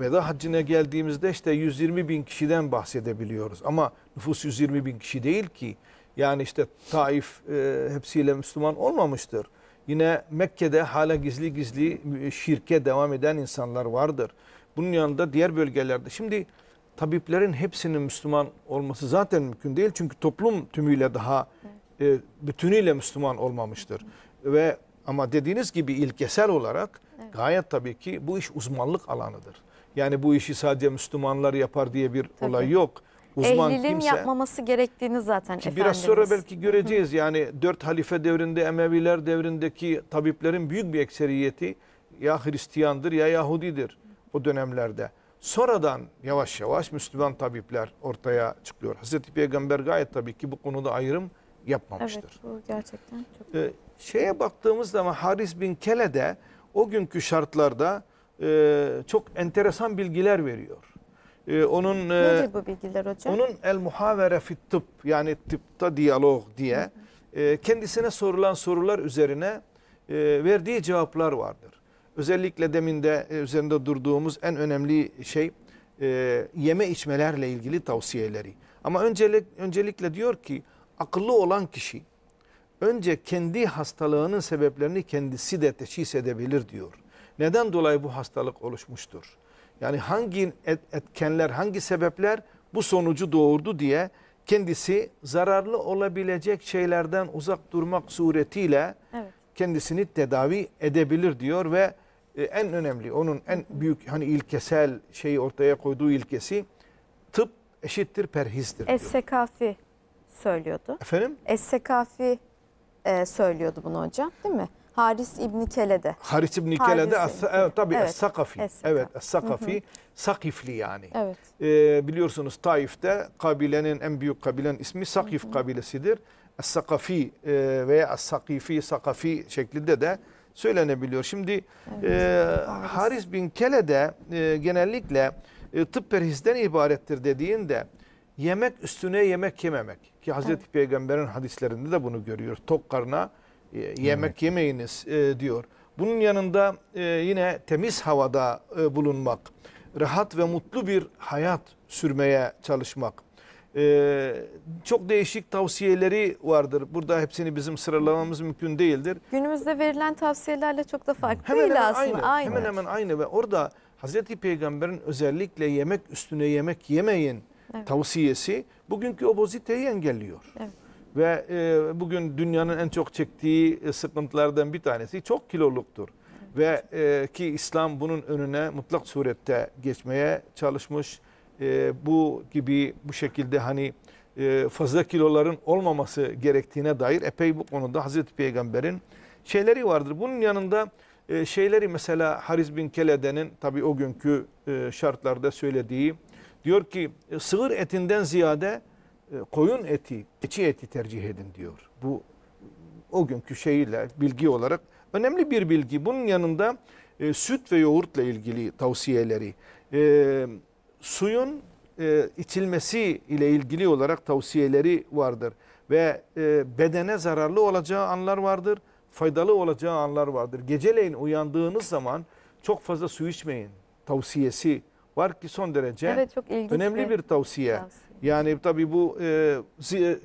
Veda haccına geldiğimizde işte 120 bin kişiden bahsedebiliyoruz. Ama nüfus 120 bin kişi değil ki. Yani işte Taif e, hepsiyle Müslüman olmamıştır. Yine Mekke'de hala gizli gizli şirke devam eden insanlar vardır. Bunun yanında diğer bölgelerde. Şimdi tabiplerin hepsinin Müslüman olması zaten mümkün değil. Çünkü toplum tümüyle daha e, bütünüyle Müslüman olmamıştır. Ve ama dediğiniz gibi ilkesel olarak gayet tabii ki bu iş uzmanlık alanıdır. Yani bu işi sadece Müslümanlar yapar diye bir Tabii. olay yok. Uzman Ehlinin kimse yapmaması gerektiğini zaten ki Efendimiz. biraz sonra belki göreceğiz. Yani dört halife devrinde Emeviler devrindeki tabiplerin büyük bir ekseriyeti ya Hristiyandır ya Yahudidir o dönemlerde. Sonradan yavaş yavaş Müslüman tabipler ortaya çıkıyor. Hazreti Peygamber gayet tabii ki bu konuda ayrım yapmamıştır. Evet bu gerçekten çok Ee, şeye baktığımız zaman Haris bin Kele de o günkü şartlarda e, çok enteresan bilgiler veriyor. E, onun e, Nedir bu bilgiler hocam? onun el muhavere fit tıp yani tıpta diyalog diye e, kendisine sorulan sorular üzerine e, verdiği cevaplar vardır. Özellikle demin de e, üzerinde durduğumuz en önemli şey e, yeme içmelerle ilgili tavsiyeleri. Ama öncelik, öncelikle diyor ki akıllı olan kişi önce kendi hastalığının sebeplerini kendisi de teşhis edebilir diyor. Neden dolayı bu hastalık oluşmuştur? Yani hangi et- etkenler, hangi sebepler bu sonucu doğurdu diye kendisi zararlı olabilecek şeylerden uzak durmak suretiyle Evet. kendisini tedavi edebilir diyor ve e, en önemli onun en büyük hani ilkesel şeyi ortaya koyduğu ilkesi tıp eşittir perhizdir diyor. Es-Sekafi söylüyordu. Efendim? Es-Sekafi e, söylüyordu bunu hocam değil mi? Haris İbni Kele'de. Haris ibn Haris Kele'de es- Kele. evet, tabii Evet, Es-Sakafi. Es-Sakafi. Evet, Es-Sakafi. Sakifli yani. Evet. Ee, biliyorsunuz Taif'te kabilenin en büyük kabilenin ismi Sakif kabilesidir. Es-Sakafi e, veya Es-Sakifi, Sakafi şeklinde de söylenebiliyor. Şimdi e, Haris bin Kele de e, genellikle e, tıp perhizden ibarettir dediğinde yemek üstüne yemek yememek. Ki Hazreti Peygamber'in hadislerinde de bunu görüyoruz. Tok karna yemek yemeyiniz e, diyor. Bunun yanında e, yine temiz havada e, bulunmak, rahat ve mutlu bir hayat sürmeye çalışmak. E, çok değişik tavsiyeleri vardır. Burada hepsini bizim sıralamamız mümkün değildir. Günümüzde verilen tavsiyelerle çok da farklı Hemen değil hemen aslında. aynı, Hemen hemen aynı ve orada Hazreti Peygamber'in özellikle yemek üstüne yemek yemeyin Evet. tavsiyesi bugünkü obeziteyi engelliyor. Evet. Ve e, bugün dünyanın en çok çektiği e, sıkıntılardan bir tanesi çok kiloluktur. Ve e, ki İslam bunun önüne mutlak surette geçmeye çalışmış. E, bu gibi bu şekilde hani e, fazla kiloların olmaması gerektiğine dair epey bu konuda Hazreti Peygamber'in şeyleri vardır. Bunun yanında e, şeyleri mesela Haris bin Kelede'nin tabii o günkü e, şartlarda söylediği diyor ki e, sığır etinden ziyade koyun eti, keçi eti tercih edin diyor. Bu o günkü şeyle bilgi olarak önemli bir bilgi. Bunun yanında e, süt ve yoğurtla ilgili tavsiyeleri, e, suyun e, içilmesi ile ilgili olarak tavsiyeleri vardır. Ve e, bedene zararlı olacağı anlar vardır, faydalı olacağı anlar vardır. Geceleyin uyandığınız zaman çok fazla su içmeyin tavsiyesi var ki son derece Evet çok önemli bir tavsiye. tavsiye. Yani tabii bu e,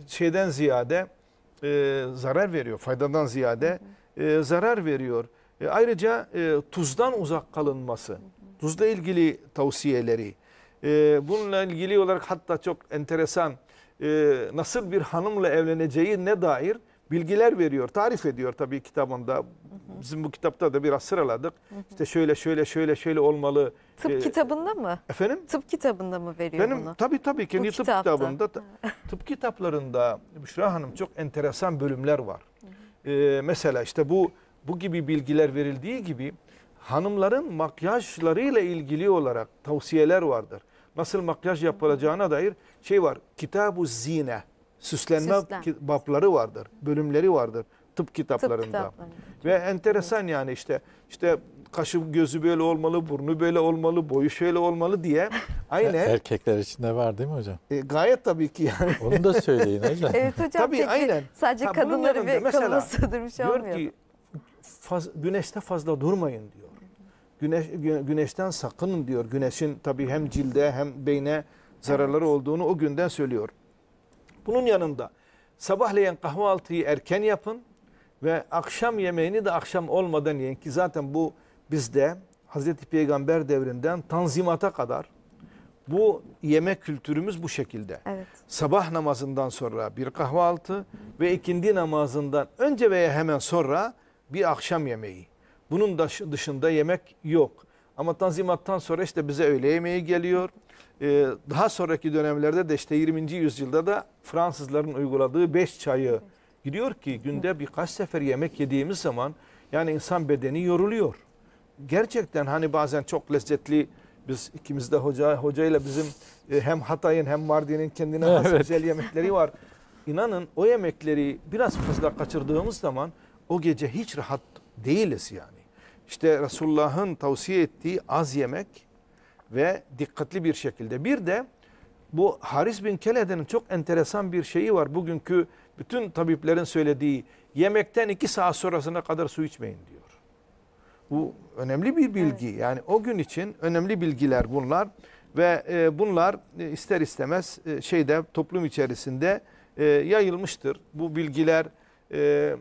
şeyden ziyade e, zarar veriyor. Faydadan ziyade e, zarar veriyor. E, ayrıca e, tuzdan uzak kalınması. Tuzla ilgili tavsiyeleri. E, bununla ilgili olarak hatta çok enteresan e, nasıl bir hanımla evleneceği ne dair bilgiler veriyor. Tarif ediyor tabii kitabında. Bizim bu kitapta da biraz sıraladık. İşte şöyle şöyle şöyle şöyle olmalı. Tıp E, kitabında mı? Efendim? Tıp kitabında mı veriyor Benim bunu? tabii tabii kendi tıp kitapta. kitabımda tıp kitaplarında Büşra Hanım çok enteresan bölümler var. Ee, mesela işte bu bu gibi bilgiler verildiği gibi hanımların makyajlarıyla ilgili olarak tavsiyeler vardır. Nasıl makyaj yapılacağına dair şey var. Kitab-ı Zine süslenme Süslen. babları vardır, bölümleri vardır tıp Tıp kitaplarında. kitaplarında. Ve enteresan yani işte işte kaşı gözü böyle olmalı, burnu böyle olmalı, boyu şöyle olmalı diye aynen Erkekler için de var değil mi hocam? e, gayet tabii ki yani. Onu da söyleyin hocam. Evet hocam Tabii, peki aynen. sadece Ha, kadınları bir mesela kalıba sığdırmış diyor olmuyor. ki faz, güneşte fazla durmayın diyor. Güneş gü- güneşten sakının diyor. Güneşin tabii hem cilde hem beyne zararları olduğunu o günden söylüyor. Bunun yanında sabahleyin kahvaltıyı erken yapın ve akşam yemeğini de akşam olmadan yiyin ki zaten bu bizde Hazreti Peygamber devrinden tanzimata kadar bu yemek kültürümüz bu şekilde. Evet. Sabah namazından sonra bir kahvaltı ve ikindi namazından önce veya hemen sonra bir akşam yemeği. Bunun da dışında yemek yok. Ama Tanzimat'tan sonra işte bize öğle yemeği geliyor. Ee, daha sonraki dönemlerde de işte 20. yüzyılda da Fransızların uyguladığı beş çayı gidiyor ki günde birkaç sefer yemek yediğimiz zaman yani insan bedeni yoruluyor. Gerçekten hani bazen çok lezzetli biz ikimiz de hoca hocayla bizim e, hem Hatay'ın hem Mardin'in kendine has Evet. güzel yemekleri var. İnanın o yemekleri biraz fazla kaçırdığımız zaman o gece hiç rahat değiliz yani. İşte Resulullah'ın tavsiye ettiği az yemek ve dikkatli bir şekilde. Bir de bu Haris bin Kelede'nin çok enteresan bir şeyi var. Bugünkü bütün tabiplerin söylediği yemekten iki saat sonrasına kadar su içmeyin diyor. Bu önemli bir bilgi. Yani o gün için önemli bilgiler bunlar ve e, bunlar e, ister istemez e, şeyde toplum içerisinde e, yayılmıştır. Bu bilgiler e,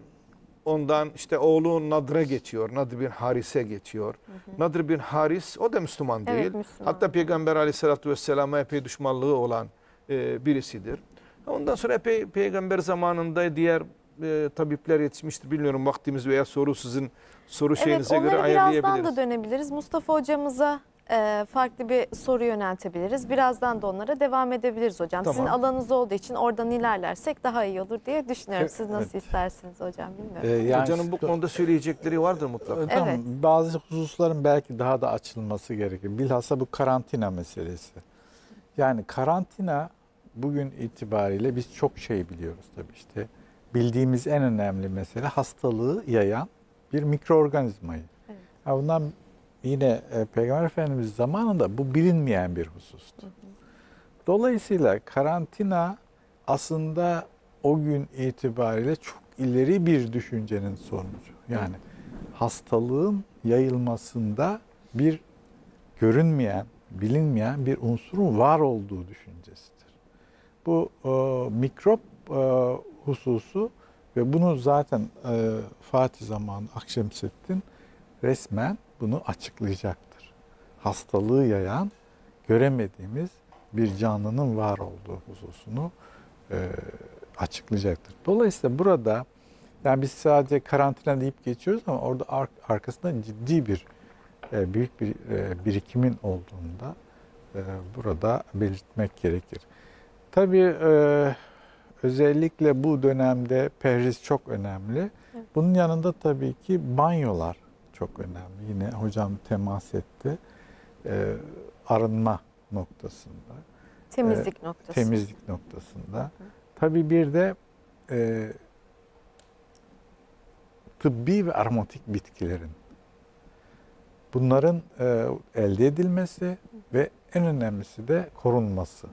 ondan işte oğlu Nadr'a geçiyor. Nadr bin Haris'e geçiyor. Nadr bin Haris o da Müslüman Evet, değil. Müslüman. Hatta Peygamber Aleyhisselatü Vesselam'a epey düşmanlığı olan e, birisidir. Ondan sonra epey Peygamber zamanında diğer e, tabipler yetişmiştir. Bilmiyorum vaktimiz veya soru sizin soru Evet şeyinize göre onlara birazdan ayarlayabiliriz. da dönebiliriz. Mustafa hocamıza e, farklı bir soru yöneltebiliriz. Birazdan da onlara devam edebiliriz hocam. Sizin Tamam. alanınız olduğu için oradan ilerlersek daha iyi olur diye düşünüyorum. Siz nasıl Evet. istersiniz hocam bilmiyorum. Ee, yani Hocanın bu konuda söyleyecekleri vardır mutlaka. Tamam, Evet. bazı hususların belki daha da açılması gerekir. Bilhassa bu karantina meselesi. Yani karantina bugün itibariyle biz çok şey biliyoruz tabii işte. Bildiğimiz en önemli mesele hastalığı yayan bir mikroorganizmayı. Evet. Ha, bundan yine e, Peygamber Efendimiz zamanında bu bilinmeyen bir husustu. Dolayısıyla karantina aslında o gün itibariyle çok ileri bir düşüncenin sonucu. Yani hastalığın yayılmasında bir görünmeyen, bilinmeyen bir unsurun var olduğu düşüncesidir. Bu e, mikrop e, hususu ve bunu zaten e, Fatih zamanı Akşemseddin resmen bunu açıklayacaktır. Hastalığı yayan, göremediğimiz bir canlının var olduğu hususunu e, açıklayacaktır. Dolayısıyla burada yani biz sadece karantina deyip geçiyoruz ama orada ar- arkasında ciddi bir e, büyük bir e, birikimin olduğunda e, burada belirtmek gerekir. Tabii e, özellikle bu dönemde perhiz çok önemli. Bunun yanında tabii ki banyolar çok önemli. Yine hocam temas etti. E, arınma noktasında, Temizlik noktası. temizlik noktasında. Tabii bir de e, tıbbi ve aromatik bitkilerin bunların e, elde edilmesi ve en önemlisi de korunması.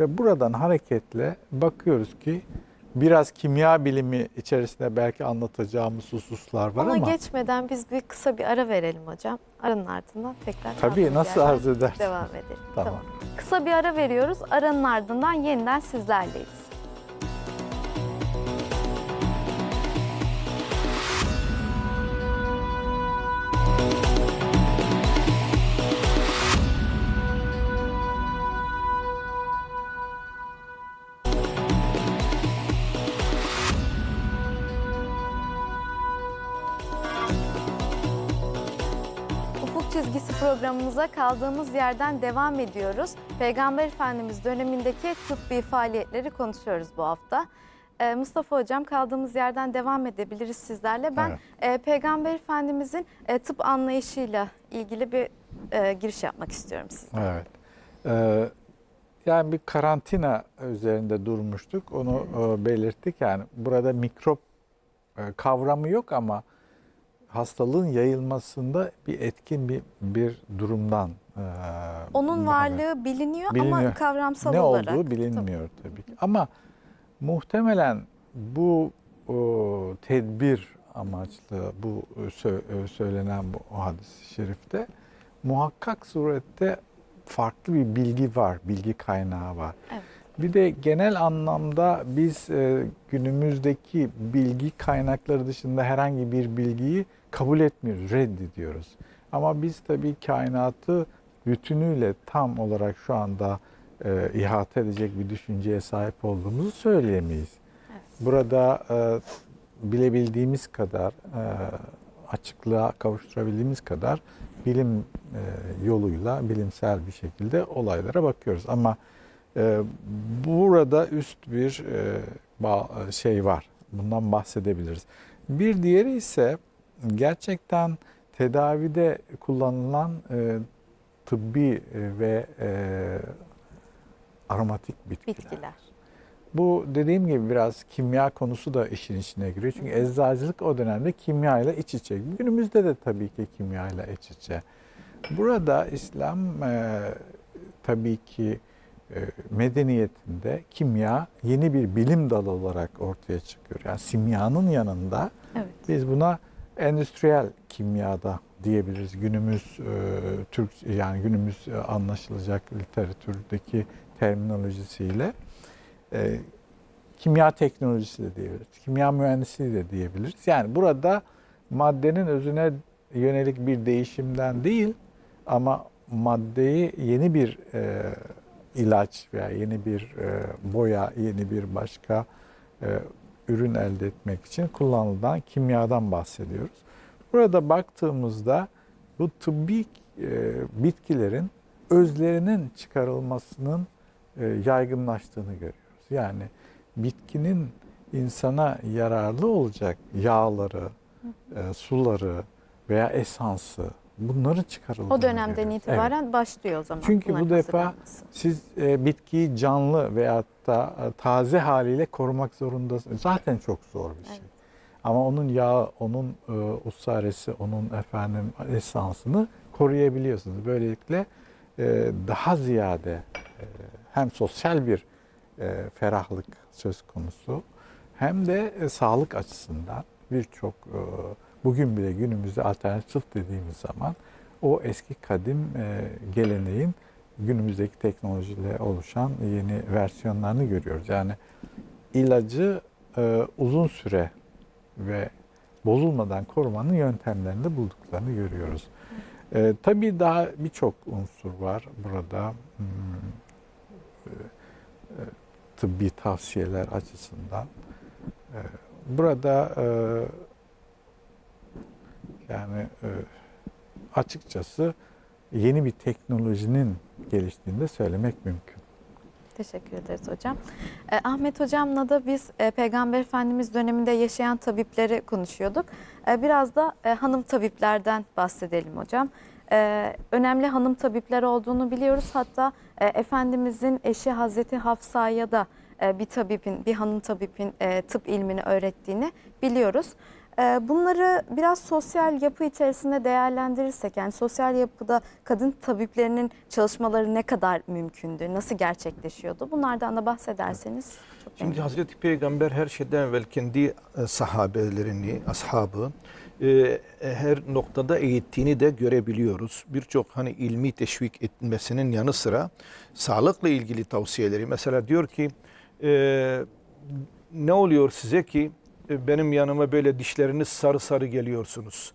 Ve buradan hareketle bakıyoruz ki biraz kimya bilimi içerisinde belki anlatacağımız hususlar var Ona ama geçmeden biz bir kısa bir ara verelim hocam. Aranın ardından tekrar tabii nasıl arzu edersin? devam edelim. Tamam. Kısa bir ara veriyoruz. Aranın ardından yeniden sizlerleyiz. Programımıza kaldığımız yerden devam ediyoruz. Peygamber Efendimiz dönemindeki tıbbi faaliyetleri konuşuyoruz bu hafta. Ee, Mustafa Hocam kaldığımız yerden devam edebiliriz sizlerle. Ben Evet. e, Peygamber Efendimizin e, tıp anlayışıyla ilgili bir e, giriş yapmak istiyorum size. Evet. Ee, yani bir karantina üzerinde durmuştuk. Onu e, belirttik. Yani burada mikrop e, kavramı yok ama hastalığın yayılmasında bir etkin bir bir durumdan e, Onun varlığı biliniyor, ama Biliniyor. kavramsal ne olarak. olduğu bilinmiyor tabii ki. Ama muhtemelen bu o, tedbir amaçlı bu sö- e, söylenen bu hadis-i şerifte muhakkak surette farklı bir bilgi var, bilgi kaynağı var. Evet. Bir de genel anlamda biz e, günümüzdeki bilgi kaynakları dışında herhangi bir bilgiyi kabul etmiyoruz, reddediyoruz. Ama biz tabii kainatı bütünüyle tam olarak şu anda e, ihate edecek bir düşünceye sahip olduğumuzu söyleyemeyiz. Evet. Burada e, bilebildiğimiz kadar, e, açıklığa kavuşturabildiğimiz kadar bilim e, yoluyla, bilimsel bir şekilde olaylara bakıyoruz. Ama burada üst bir e, şey var. Bundan bahsedebiliriz. Bir diğeri ise gerçekten tedavide kullanılan e, tıbbi e, ve aromatik bitkiler. Bitkiler. Bu dediğim gibi biraz kimya konusu da işin içine giriyor. Çünkü eczacılık o dönemde kimya ile iç içe. Günümüzde de tabii ki kimya ile iç içe. Burada İslam e, tabii ki medeniyetinde kimya yeni bir bilim dalı olarak ortaya çıkıyor. Yani simyanın yanında Evet. biz buna endüstriyel kimyada diyebiliriz. Günümüz e, Türk yani günümüz e, anlaşılacak literatürdeki terminolojisiyle e, kimya teknolojisi de diyebiliriz. Kimya mühendisliği de diyebiliriz. Yani burada maddenin özüne yönelik bir değişimden değil ama maddeyi yeni bir e, ilaç veya yeni bir e, boya, yeni bir başka e, ürün elde etmek için kullanılan kimyadan bahsediyoruz. Burada baktığımızda bu tıbbi e, bitkilerin özlerinin çıkarılmasının yaygınlaştığını görüyoruz. Yani bitkinin insana yararlı olacak yağları, suları veya esansı bunların çıkarıldığını O dönemden görüyoruz. Evet. itibaren başlıyor o zaman. Çünkü bu defa. Siz e, bitkiyi canlı veyahut da e, taze haliyle korumak zorundasınız. Zaten çok zor bir şey. Evet. Ama onun yağı, onun e, usaresi, onun efendim esansını koruyabiliyorsunuz. Böylelikle e, daha ziyade e, hem sosyal bir e, ferahlık söz konusu hem de e, sağlık açısından birçok e, bugün bile günümüzde alternatif dediğimiz zaman o eski kadim e, geleneğin günümüzdeki teknolojiyle oluşan yeni versiyonlarını görüyoruz. Yani ilacı e, uzun süre ve bozulmadan korumanın yöntemlerini bulduklarını görüyoruz. E, tabii daha birçok unsur var burada. Hmm, e, tıbbi tavsiyeler açısından. E, burada e, yani e, açıkçası yeni bir teknolojinin geliştiğini de söylemek mümkün. Teşekkür ederiz hocam. E, Ahmet hocamla da biz e, Peygamber Efendimiz döneminde yaşayan tabipleri konuşuyorduk. E, biraz da e, hanım tabiplerden bahsedelim hocam. E, önemli hanım tabipler olduğunu biliyoruz. Hatta e, Efendimizin eşi Hazreti Hafsa'ya da e, bir tabibin, bir hanım tabibin e, tıp ilmini öğrettiğini biliyoruz. E, Bunları biraz sosyal yapı içerisinde değerlendirirsek yani sosyal yapıda kadın tabiplerinin çalışmaları ne kadar mümkündü, nasıl gerçekleşiyordu? Bunlardan da bahsederseniz çok Şimdi memnun Hazreti Peygamber her şeyden evvel kendi e, sahabelerini, ashabı e, her noktada eğittiğini de görebiliyoruz. Birçok hani ilmi teşvik etmesinin yanı sıra sağlıkla ilgili tavsiyeleri. Mesela diyor ki e, ne oluyor size ki benim yanıma böyle dişleriniz sarı sarı geliyorsunuz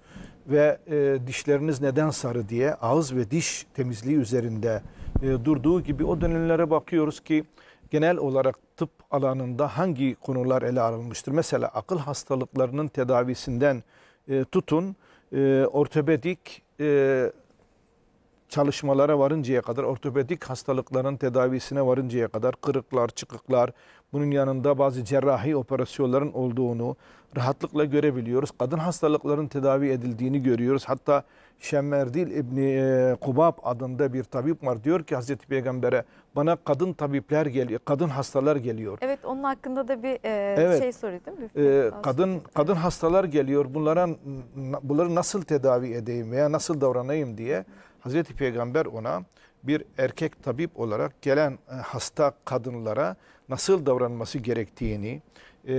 ve e, dişleriniz neden sarı diye ağız ve diş temizliği üzerinde e, durduğu gibi o dönemlere bakıyoruz ki genel olarak tıp alanında hangi konular ele alınmıştır? Mesela akıl hastalıklarının tedavisinden e, tutun e, ortopedik e, çalışmalara varıncaya kadar, ortopedik hastalıkların tedavisine varıncaya kadar kırıklar, çıkıklar, bunun yanında bazı cerrahi operasyonların olduğunu rahatlıkla görebiliyoruz. Kadın hastalıkların tedavi edildiğini görüyoruz. Hatta Şemmerdil İbni e, Kubab adında bir tabip var. Diyor ki Hazreti Peygamber'e bana kadın tabipler geliyor, kadın hastalar geliyor. Evet onun hakkında da bir e, Evet. şey soruyor değil mi? Bazı- kadın kadın hastalar geliyor. Bunlara bunları nasıl tedavi edeyim veya nasıl davranayım diye Hazreti Peygamber ona bir erkek tabip olarak gelen e, hasta kadınlara nasıl davranması gerektiğini, e,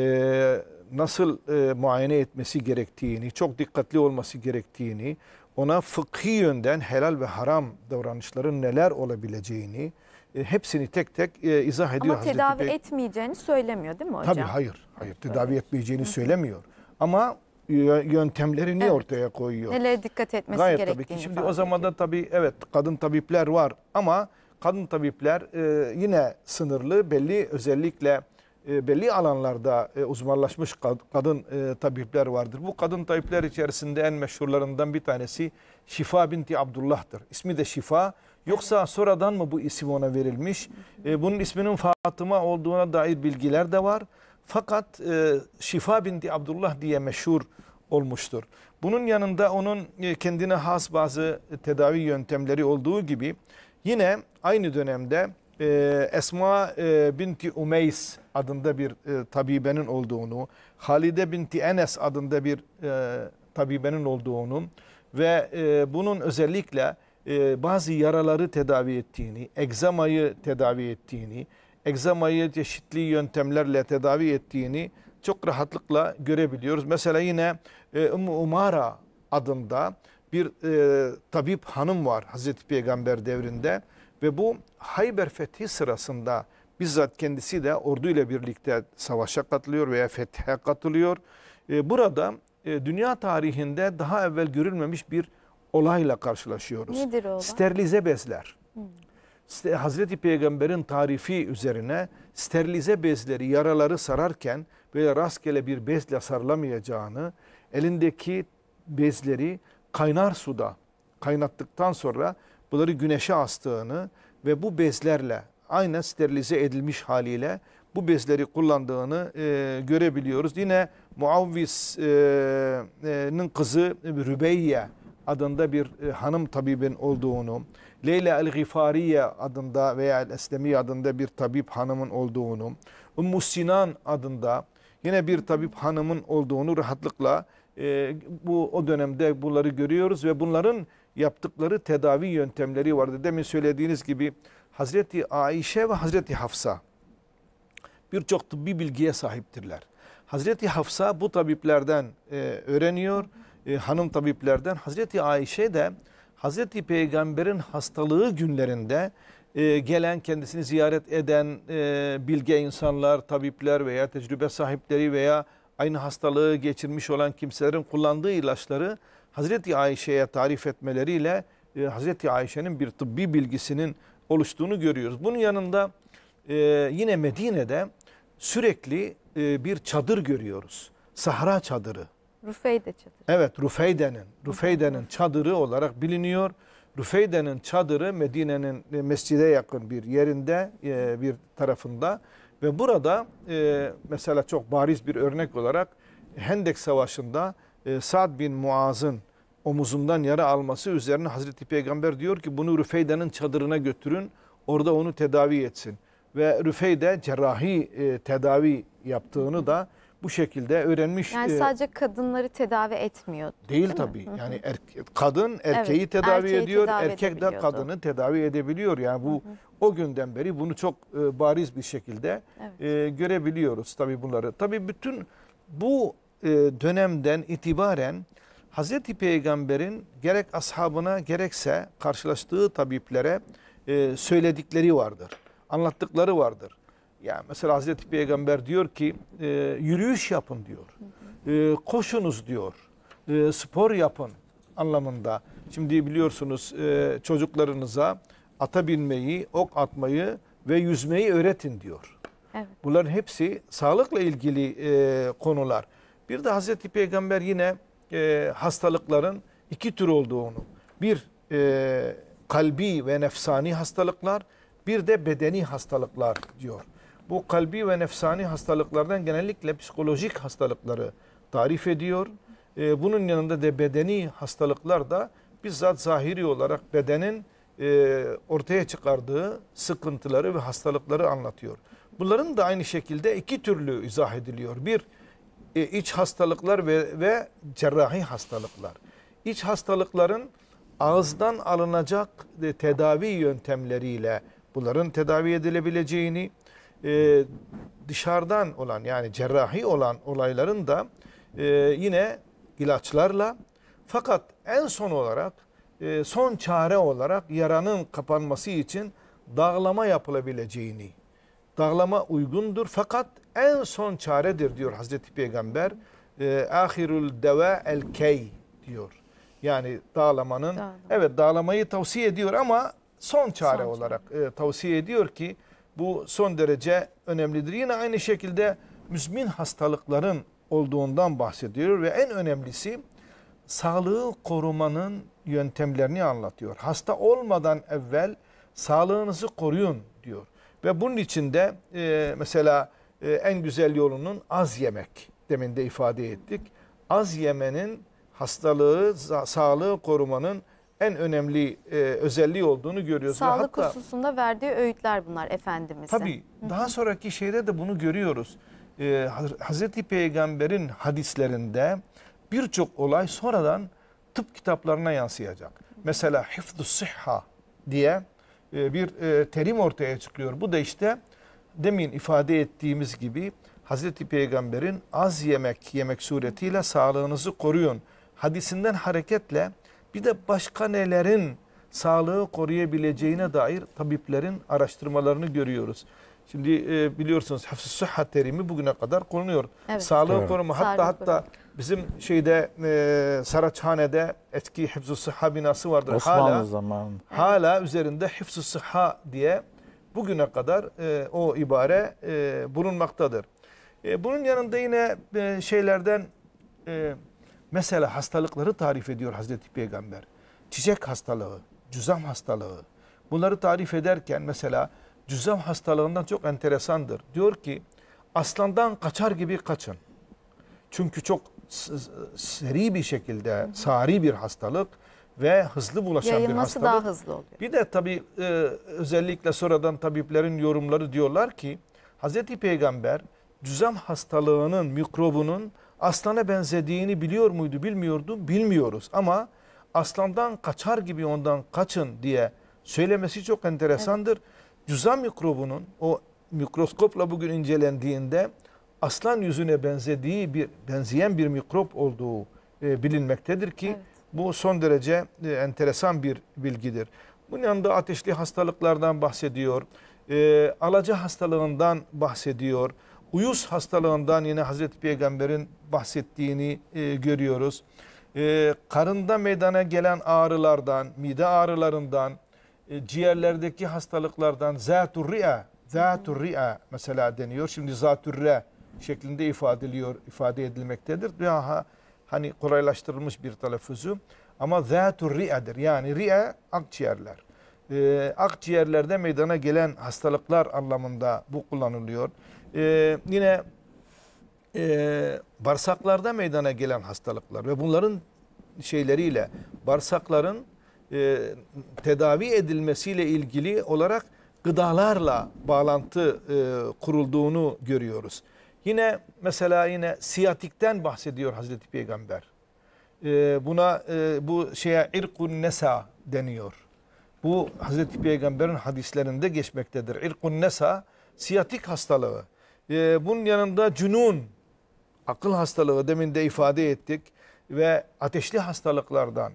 nasıl e, muayene etmesi gerektiğini, çok dikkatli olması gerektiğini, ona fıkhi yönden helal ve haram davranışların neler olabileceğini e, hepsini tek tek e, izah ediyor Ama Hazreti tedavi Pey- etmeyeceğini söylemiyor değil mi hocam? Tabii hayır. Hayır tedavi etmeyeceğini söylemiyor. Ama yö- yöntemlerini Evet. ortaya koyuyor. Nelere dikkat etmesi Gayet gerektiğini tabii ki. Şimdi o zaman da tabii evet kadın tabipler var ama kadın tabipler e, yine sınırlı belli özellikle e, belli alanlarda e, uzmanlaşmış kad- kadın e, tabipler vardır. Bu kadın tabipler içerisinde en meşhurlarından bir tanesi Şifa binti Abdullah'tır. İsmi de Şifa. Yoksa sonradan mı bu isim ona verilmiş? E, bunun isminin Fatıma olduğuna dair bilgiler de var. Fakat e, Şifa binti Abdullah diye meşhur olmuştur. Bunun yanında onun e, kendine has bazı tedavi yöntemleri olduğu gibi yine aynı dönemde e, Esma e, binti Umeys adında bir e, tabibenin olduğunu, Halide binti Enes adında bir e, tabibenin olduğunu ve e, bunun özellikle e, bazı yaraları tedavi ettiğini, egzamayı tedavi ettiğini, egzamayı çeşitli yöntemlerle tedavi ettiğini çok rahatlıkla görebiliyoruz. Mesela yine e, Ümmü Umara adında bir e, tabip hanım var Hazreti Peygamber devrinde ve bu Hayber fethi sırasında bizzat kendisi de orduyla birlikte savaşa katılıyor veya fethe katılıyor. E, burada e, dünya tarihinde daha evvel görülmemiş bir olayla karşılaşıyoruz. Nedir o olay? Sterilize bezler. Ste- Hazreti Peygamber'in tarifi üzerine sterilize bezleri, yaraları sararken böyle rastgele bir bezle sarılamayacağını, elindeki bezleri kaynar suda kaynattıktan sonra bunları güneşe astığını ve bu bezlerle aynen sterilize edilmiş haliyle bu bezleri kullandığını e, görebiliyoruz. Yine Muavvis'in kızı Rübeyye adında bir e, hanım tabibin olduğunu, Leyla el-Gifariye adında veya el-Eslemi adında bir tabip hanımın olduğunu, Ümmü Sinan adında yine bir tabip hanımın olduğunu rahatlıkla e, bu o dönemde bunları görüyoruz ve bunların yaptıkları tedavi yöntemleri vardı. Demin söylediğiniz gibi Hazreti Aişe ve Hazreti Hafsa birçok tıbbi bilgiye sahiptirler. Hazreti Hafsa bu tabiplerden e, öğreniyor, e, hanım tabiplerden. Hazreti Ayşe de Hazreti Peygamber'in hastalığı günlerinde e, gelen kendisini ziyaret eden e, bilge insanlar, tabipler veya tecrübe sahipleri veya aynı hastalığı geçirmiş olan kimselerin kullandığı ilaçları Hazreti Ayşe'ye tarif etmeleriyle e, Hazreti Ayşe'nin bir tıbbi bilgisinin oluştuğunu görüyoruz. Bunun yanında e, yine Medine'de sürekli e, bir çadır görüyoruz. Sahra çadırı. Rufeyde çadır. Evet Rufeyde'nin Rufeyde'nin çadırı olarak biliniyor. Rufeyde'nin çadırı Medine'nin e, mescide yakın bir yerinde e, bir tarafında ve burada e, mesela çok bariz bir örnek olarak Hendek Savaşı'nda e, Sa'd bin Muaz'ın omuzundan yara alması üzerine Hazreti Peygamber diyor ki bunu Rüfeyde'nin çadırına götürün orada onu tedavi etsin. Ve Rüfeyde cerrahi e, tedavi yaptığını da bu şekilde öğrenmiş. Yani e, sadece kadınları tedavi etmiyor. Değil mi? tabii. Yani erke- kadın erkeği Evet, tedavi erkeği ediyor, tedavi erkek de kadını tedavi edebiliyor. Yani bu o günden beri bunu çok e, bariz bir şekilde Evet. e, görebiliyoruz tabii bunları. Tabii bütün bu e, dönemden itibaren Hazreti Peygamber'in gerek ashabına gerekse karşılaştığı tabiplere e, söyledikleri vardır. Anlattıkları vardır. Yani mesela Hazreti Peygamber diyor ki e, yürüyüş yapın diyor. E, koşunuz diyor. E, spor yapın anlamında. Şimdi biliyorsunuz e, çocuklarınıza ata binmeyi, ok atmayı ve yüzmeyi öğretin diyor. Evet. Bunların hepsi sağlıkla ilgili e, konular. Bir de Hazreti Peygamber yine e, hastalıkların iki tür olduğunu, bir e, kalbi ve nefsani hastalıklar, bir de bedeni hastalıklar diyor. Bu kalbi ve nefsani hastalıklardan genellikle psikolojik hastalıkları tarif ediyor. E, bunun yanında da bedeni hastalıklar da bizzat zahiri olarak bedenin e, ortaya çıkardığı sıkıntıları ve hastalıkları anlatıyor. Bunların da aynı şekilde iki türlü izah ediliyor. Bir, e, iç hastalıklar ve, ve cerrahi hastalıklar. İç hastalıkların ağızdan alınacak e, tedavi yöntemleriyle bunların tedavi edilebileceğini, e, dışarıdan olan yani cerrahi olan olayların da e, yine ilaçlarla fakat en son olarak e, son çare olarak yaranın kapanması için dağlama yapılabileceğini dağlama uygundur fakat en son çaredir diyor Hazreti Peygamber. E, ahirul deva el key diyor. Yani dağlamanın Dağlama. evet dağlamayı tavsiye ediyor ama son çare çare. olarak e, tavsiye ediyor ki bu son derece önemlidir. Yine aynı şekilde müzmin hastalıkların olduğundan bahsediyor ve en önemlisi sağlığı korumanın yöntemlerini anlatıyor. Hasta olmadan evvel sağlığınızı koruyun diyor. Ve bunun içinde e, mesela e, en güzel yolunun az yemek demin de ifade ettik. Az yemenin hastalığı, sağlığı korumanın en önemli e, özelliği olduğunu görüyoruz. Sağlık hatta- hususunda verdiği öğütler bunlar Efendimiz'in. Tabii daha sonraki şeyde de bunu görüyoruz. Ee, Hazreti Peygamber'in hadislerinde birçok olay sonradan tıp kitaplarına yansıyacak. Mesela hifdü sıhha diye e, bir e, terim ortaya çıkıyor. Bu da işte demin ifade ettiğimiz gibi Hazreti Peygamber'in az yemek yemek suretiyle sağlığınızı koruyun hadisinden hareketle bir de başka nelerin sağlığı koruyabileceğine dair tabiplerin araştırmalarını görüyoruz. Şimdi e, biliyorsunuz hafız sıhhat terimi bugüne kadar konuyor. Evet. Sağlığı Evet. koruma hatta hatta koruma. bizim şeyde e, Saraçhane'de eski hifz sıhha binası vardır. Osmanlı Hala zamanı. hala üzerinde hifz sıhha diye bugüne kadar e, o ibare e, bulunmaktadır. E, bunun yanında yine e, şeylerden e, mesela hastalıkları tarif ediyor Hazreti Peygamber. Çiçek hastalığı, cüzam hastalığı. Bunları tarif ederken mesela cüzam hastalığından çok enteresandır. Diyor ki aslandan kaçar gibi kaçın. Çünkü çok seri bir şekilde sari bir hastalık ve hızlı bulaşan bir Yayılması hastalık. daha hızlı oluyor. Bir de tabii e, özellikle sonradan tabiplerin yorumları diyorlar ki Hazreti Peygamber cüzam hastalığının mikrobunun aslana benzediğini biliyor muydu bilmiyordu bilmiyoruz ama aslandan kaçar gibi ondan kaçın diye söylemesi çok enteresandır. Cüzam mikrobunun o mikroskopla bugün incelendiğinde aslan yüzüne benzediği bir benzeyen bir mikrop olduğu e, bilinmektedir ki Evet. bu son derece e, enteresan bir bilgidir. Bunun yanında ateşli hastalıklardan bahsediyor. E, alaca hastalığından bahsediyor. Uyuz hastalığından yine Hazreti Peygamber'in bahsettiğini e, görüyoruz. E, karında meydana gelen ağrılardan, mide ağrılarından, e, ciğerlerdeki hastalıklardan, zat-ı ri'a, Zatur ri'a mesela deniyor. Şimdi zatürre şeklinde ifade ediliyor, ifade edilmektedir. Daha hani kolaylaştırılmış bir telaffuzu. Ama zatur ri'adır. Yani ri'a akciğerler. Ee, akciğerlerde meydana gelen hastalıklar anlamında bu kullanılıyor. Ee, yine e, bağırsaklarda meydana gelen hastalıklar ve bunların şeyleriyle bağırsakların e, tedavi edilmesiyle ilgili olarak gıdalarla bağlantı e, kurulduğunu görüyoruz. Yine mesela yine siyatikten bahsediyor Hazreti Peygamber. E, buna e, bu şeye irkun nesa deniyor. Bu Hazreti Peygamber'in hadislerinde geçmektedir. İrkun nesa siyatik hastalığı. E, bunun yanında cünun akıl hastalığı demin de ifade ettik ve ateşli hastalıklardan,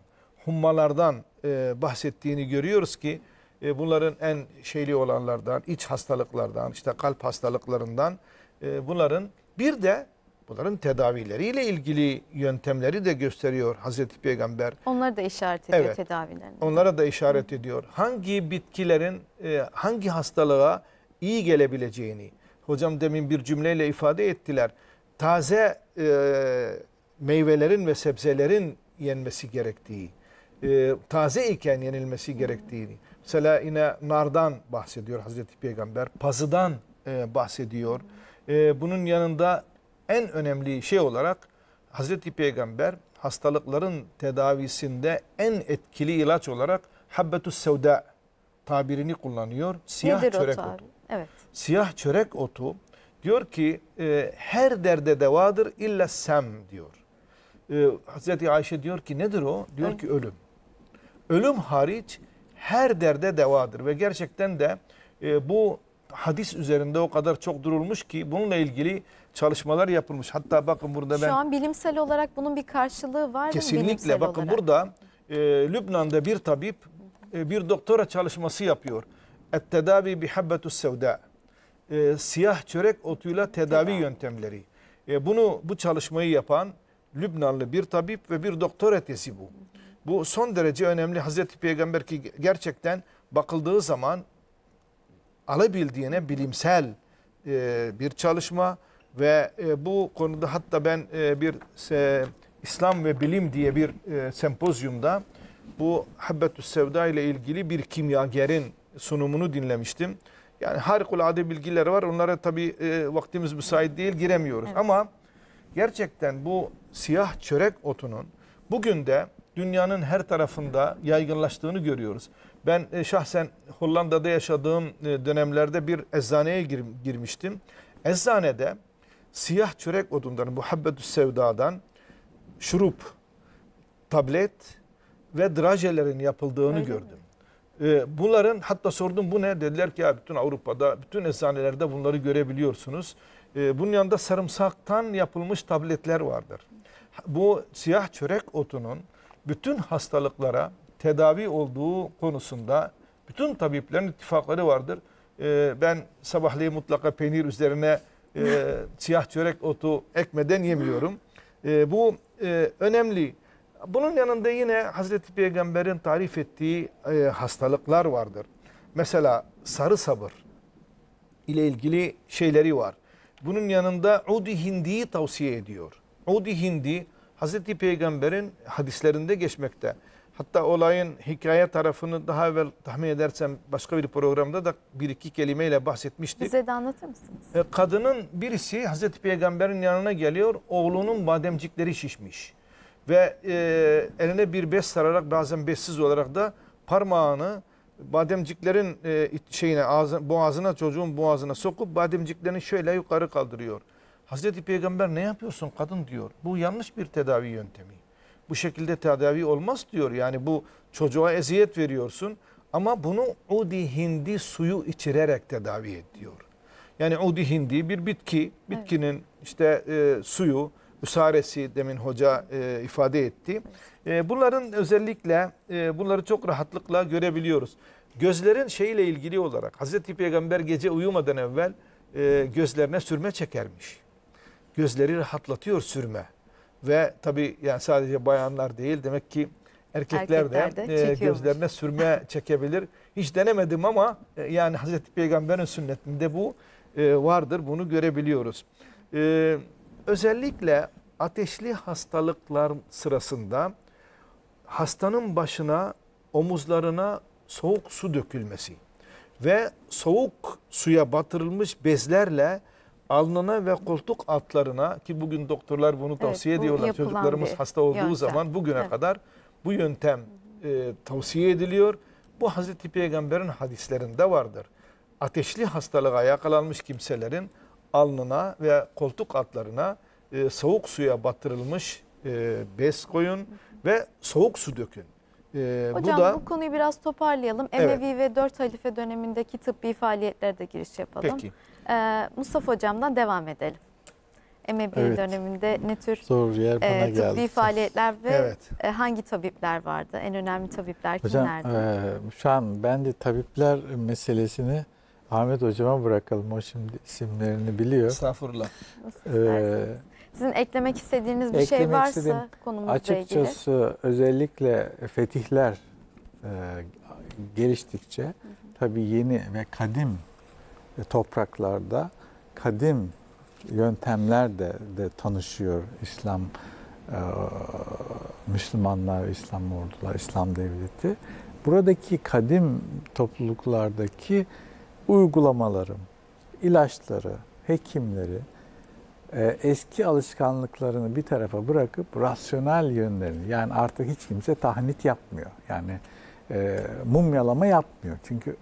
hummalardan e, bahsettiğini görüyoruz ki e, bunların en şeyli olanlardan, iç hastalıklardan, işte kalp hastalıklarından e, bunların bir de bunların tedavileriyle ilgili yöntemleri de gösteriyor Hazreti Peygamber. Onları da işaret ediyor Evet. tedavilerini. Onlara da işaret ediyor. Hangi bitkilerin e, hangi hastalığa iyi gelebileceğini. Hocam demin bir cümleyle ifade ettiler. Taze e, meyvelerin ve sebzelerin yenmesi gerektiği, e, taze iken yenilmesi gerektiğini. Mesela yine nardan bahsediyor Hazreti Peygamber, pazıdan e, bahsediyor. E, bunun yanında en önemli şey olarak Hazreti Peygamber hastalıkların tedavisinde en etkili ilaç olarak habbetus sevda tabirini kullanıyor. Siyah Nedir çörek otu. Evet. Siyah çörek otu diyor ki e, her derde devadır illa sem diyor. E, Hazreti Ayşe diyor ki nedir o? Diyor Ölüm. ki ölüm. Ölüm hariç her derde devadır ve gerçekten de e, bu hadis üzerinde o kadar çok durulmuş ki bununla ilgili çalışmalar yapılmış. Hatta bakın burada ben Şu an bilimsel olarak bunun bir karşılığı var mı? Kesinlikle. Bakın olarak? burada e, Lübnan'da bir tabip e, bir doktora çalışması yapıyor. Et-tedavi bi habbetus sevda. E, siyah çörek otuyla tedavi, Tedavi. yöntemleri. E, bunu bu çalışmayı yapan Lübnanlı bir tabip ve bir doktora tezi bu. Bu son derece önemli. Hazreti Peygamber ki gerçekten bakıldığı zaman alabildiğine bilimsel e, bir çalışma ve e, bu konuda hatta ben e, bir e, İslam ve Bilim diye bir e, sempozyumda bu Habbetü Sevda ile ilgili bir kimyagerin sunumunu dinlemiştim. Yani harikulade bilgiler var. Onlara tabii e, vaktimiz müsait değil giremiyoruz. Evet. Ama gerçekten bu siyah çörek otunun bugün de dünyanın her tarafında yaygınlaştığını görüyoruz. Ben e, şahsen Hollanda'da yaşadığım e, dönemlerde bir eczaneye gir- girmiştim. Eczanede siyah çörek otundan, bu habbetü sevdadan şurup, tablet ve drajelerin yapıldığını Öyle mi? gördüm. E, bunların hatta sordum bu ne? Dediler ki ya bütün Avrupa'da, bütün eczanelerde bunları görebiliyorsunuz. Bunun yanında sarımsaktan yapılmış tabletler vardır. Bu siyah çörek otunun bütün hastalıklara tedavi olduğu konusunda bütün tabiplerin ittifakları vardır. E, ben sabahleyin mutlaka peynir üzerine e, siyah çörek otu ekmeden yemiyorum. E, bu e, önemli. Bunun yanında yine Hazreti Peygamber'in tarif ettiği e, hastalıklar vardır. Mesela sarı sabır ile ilgili şeyleri var. Bunun yanında Udi Hindi'yi tavsiye ediyor. Udi Hindi Hazreti Peygamber'in hadislerinde geçmekte. Hatta olayın hikaye tarafını daha evvel tahmin edersem başka bir programda da bir iki kelimeyle bahsetmiştik. Bize de anlatır mısınız? E, Kadının birisi Hazreti Peygamber'in yanına geliyor. Oğlunun bademcikleri şişmiş. Ve e, eline bir bez sararak bazen bezsiz olarak da parmağını bademciklerin e, şeyine ağzı, boğazına çocuğun boğazına sokup bademciklerini şöyle yukarı kaldırıyor. Hazreti Peygamber ne yapıyorsun kadın diyor. Bu yanlış bir tedavi yöntemi. Bu şekilde tedavi olmaz diyor. Yani bu çocuğa eziyet veriyorsun ama bunu udi hindi suyu içirerek tedavi et diyor. Yani udi hindi bir bitki. Bitkinin işte e, suyu, üsaresi demin hoca e, ifade etti. E, bunların özellikle e, bunları çok rahatlıkla görebiliyoruz. Gözlerin şeyle ilgili olarak Hazreti Peygamber gece uyumadan evvel e, gözlerine sürme çekermiş. Gözleri rahatlatıyor sürme. Ve tabi yani sadece bayanlar değil demek ki erkekler de Erkekler de e, çekiyormuş. gözlerine sürme çekebilir. Hiç denemedim ama e, yani Hazreti Peygamber'in sünnetinde bu e, vardır. Bunu görebiliyoruz. E, özellikle ateşli hastalıklar sırasında hastanın başına, omuzlarına soğuk su dökülmesi ve soğuk suya batırılmış bezlerle alnına ve koltuk altlarına ki bugün doktorlar bunu tavsiye bu ediyorlar çocuklarımız hasta olduğu yöntem. zaman bugüne Evet. kadar bu yöntem e, tavsiye ediliyor. Bu Hazreti Peygamber'in hadislerinde vardır. Ateşli hastalığa yakalanmış kimselerin alnına ve koltuk altlarına e, soğuk suya batırılmış e, bez koyun ve soğuk su dökün. E, Hocam bu da bu konuyu biraz toparlayalım. Evet. Emevi ve dört halife dönemindeki tıbbi faaliyetlere de giriş yapalım. peki. Ee, Mustafa Hocam'dan devam edelim. Emevi Evet. döneminde ne tür Zor yer bana e, tıbbi geldi. faaliyetler ve Evet. e, hangi tabipler vardı? En önemli tabipler Hocam kimlerdi? e, şu an ben de tabipler meselesini Ahmet hocama bırakalım. O şimdi isimlerini biliyor. Estağfurullah. Nasıl E, isterseniz? Sizin eklemek istediğiniz bir şey eklemek varsa istediğim konumuzla ilgili. Açıkçası özellikle fetihler e, geliştikçe tabii yeni ve kadim topraklarda kadim yöntemler de, de tanışıyor İslam e, Müslümanlar, İslam ordular, İslam devleti. Buradaki kadim topluluklardaki uygulamaları, ilaçları, hekimleri, e, eski alışkanlıklarını bir tarafa bırakıp rasyonel yönlerini yani artık hiç kimse tahnit yapmıyor. Yani e, mumyalama yapmıyor. Çünkü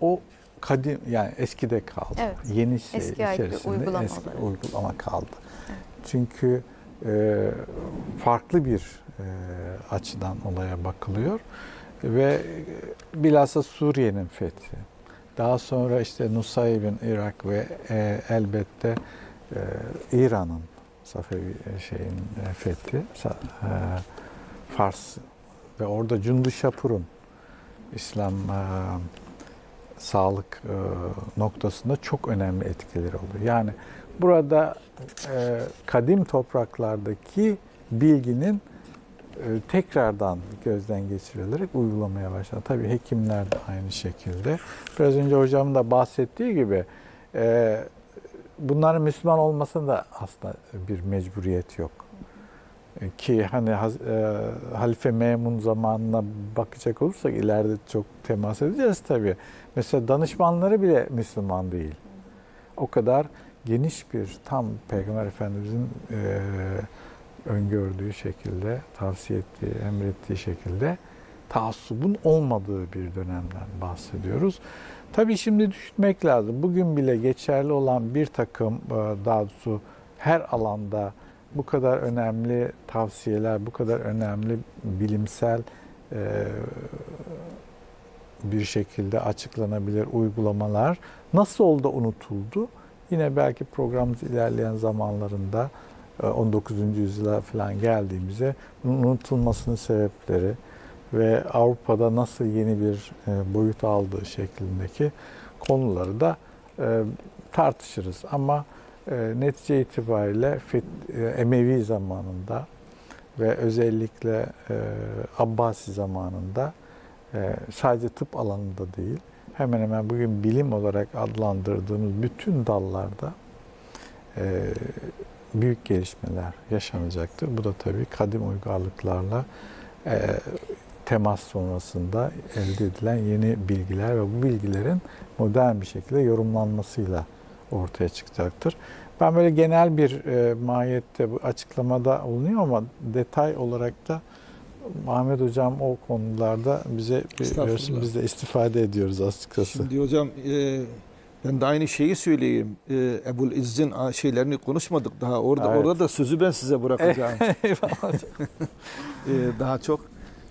o kadim yani eskide kaldı. Evet. Yenisi Eski ait bir içerisinde uygulama eski olarak. uygulama kaldı. Çünkü e, farklı bir e, açıdan olaya bakılıyor ve e, bilhassa Suriye'nin fethi. Daha sonra işte Nusaybin Irak ve e, elbette e, İran'ın Safevi e, şeyin e, fethi, e, Fars ve orada Cundu Şapur'un İslam e, sağlık e, noktasında çok önemli etkileri oluyor. Yani burada e, kadim topraklardaki bilginin e, tekrardan gözden geçirilerek uygulamaya başlandı. Tabii hekimler de aynı şekilde. Biraz önce hocamın da bahsettiği gibi e, bunların Müslüman olmasında aslında bir mecburiyet yok. E, Ki hani e, Halife Memun zamanına bakacak olursak ileride çok temas edeceğiz tabii. Mesela danışmanları bile Müslüman değil. O kadar geniş bir tam Peygamber Efendimizin e, öngördüğü şekilde, tavsiye ettiği, emrettiği şekilde taassubun olmadığı bir dönemden bahsediyoruz. Tabii şimdi düşünmek lazım. Bugün bile geçerli olan bir takım e, daha doğrusu her alanda bu kadar önemli tavsiyeler, bu kadar önemli bilimsel e, bir şekilde açıklanabilir uygulamalar nasıl oldu da unutuldu? Yine belki programımız ilerleyen zamanlarında e, 19. yüzyıla falan geldiğimizde bunun unutulmasının sebepleri ve Avrupa'da nasıl yeni bir e, boyut aldığı şeklindeki konuları da e, tartışırız. Ama e, netice itibariyle Fet- e, Emevi zamanında ve özellikle e, Abbasi zamanında e, sadece tıp alanında değil, hemen hemen bugün bilim olarak adlandırdığımız bütün dallarda e, büyük gelişmeler yaşanacaktır. Bu da tabii kadim uygarlıklarla e, temas sonrasında elde edilen yeni bilgiler ve bu bilgilerin modern bir şekilde yorumlanmasıyla ortaya çıkacaktır. Ben böyle genel bir e, mahiyette bu açıklamada bulunuyor ama detay olarak da Ahmet Hocam o konularda bize görsün, biz de istifade ediyoruz açıkçası. Şimdi hocam e, ben de aynı şeyi söyleyeyim. E, Ebul İzz'in şeylerini konuşmadık daha. Orada Evet. orada da sözü ben size bırakacağım. Eyvallah. E, daha çok.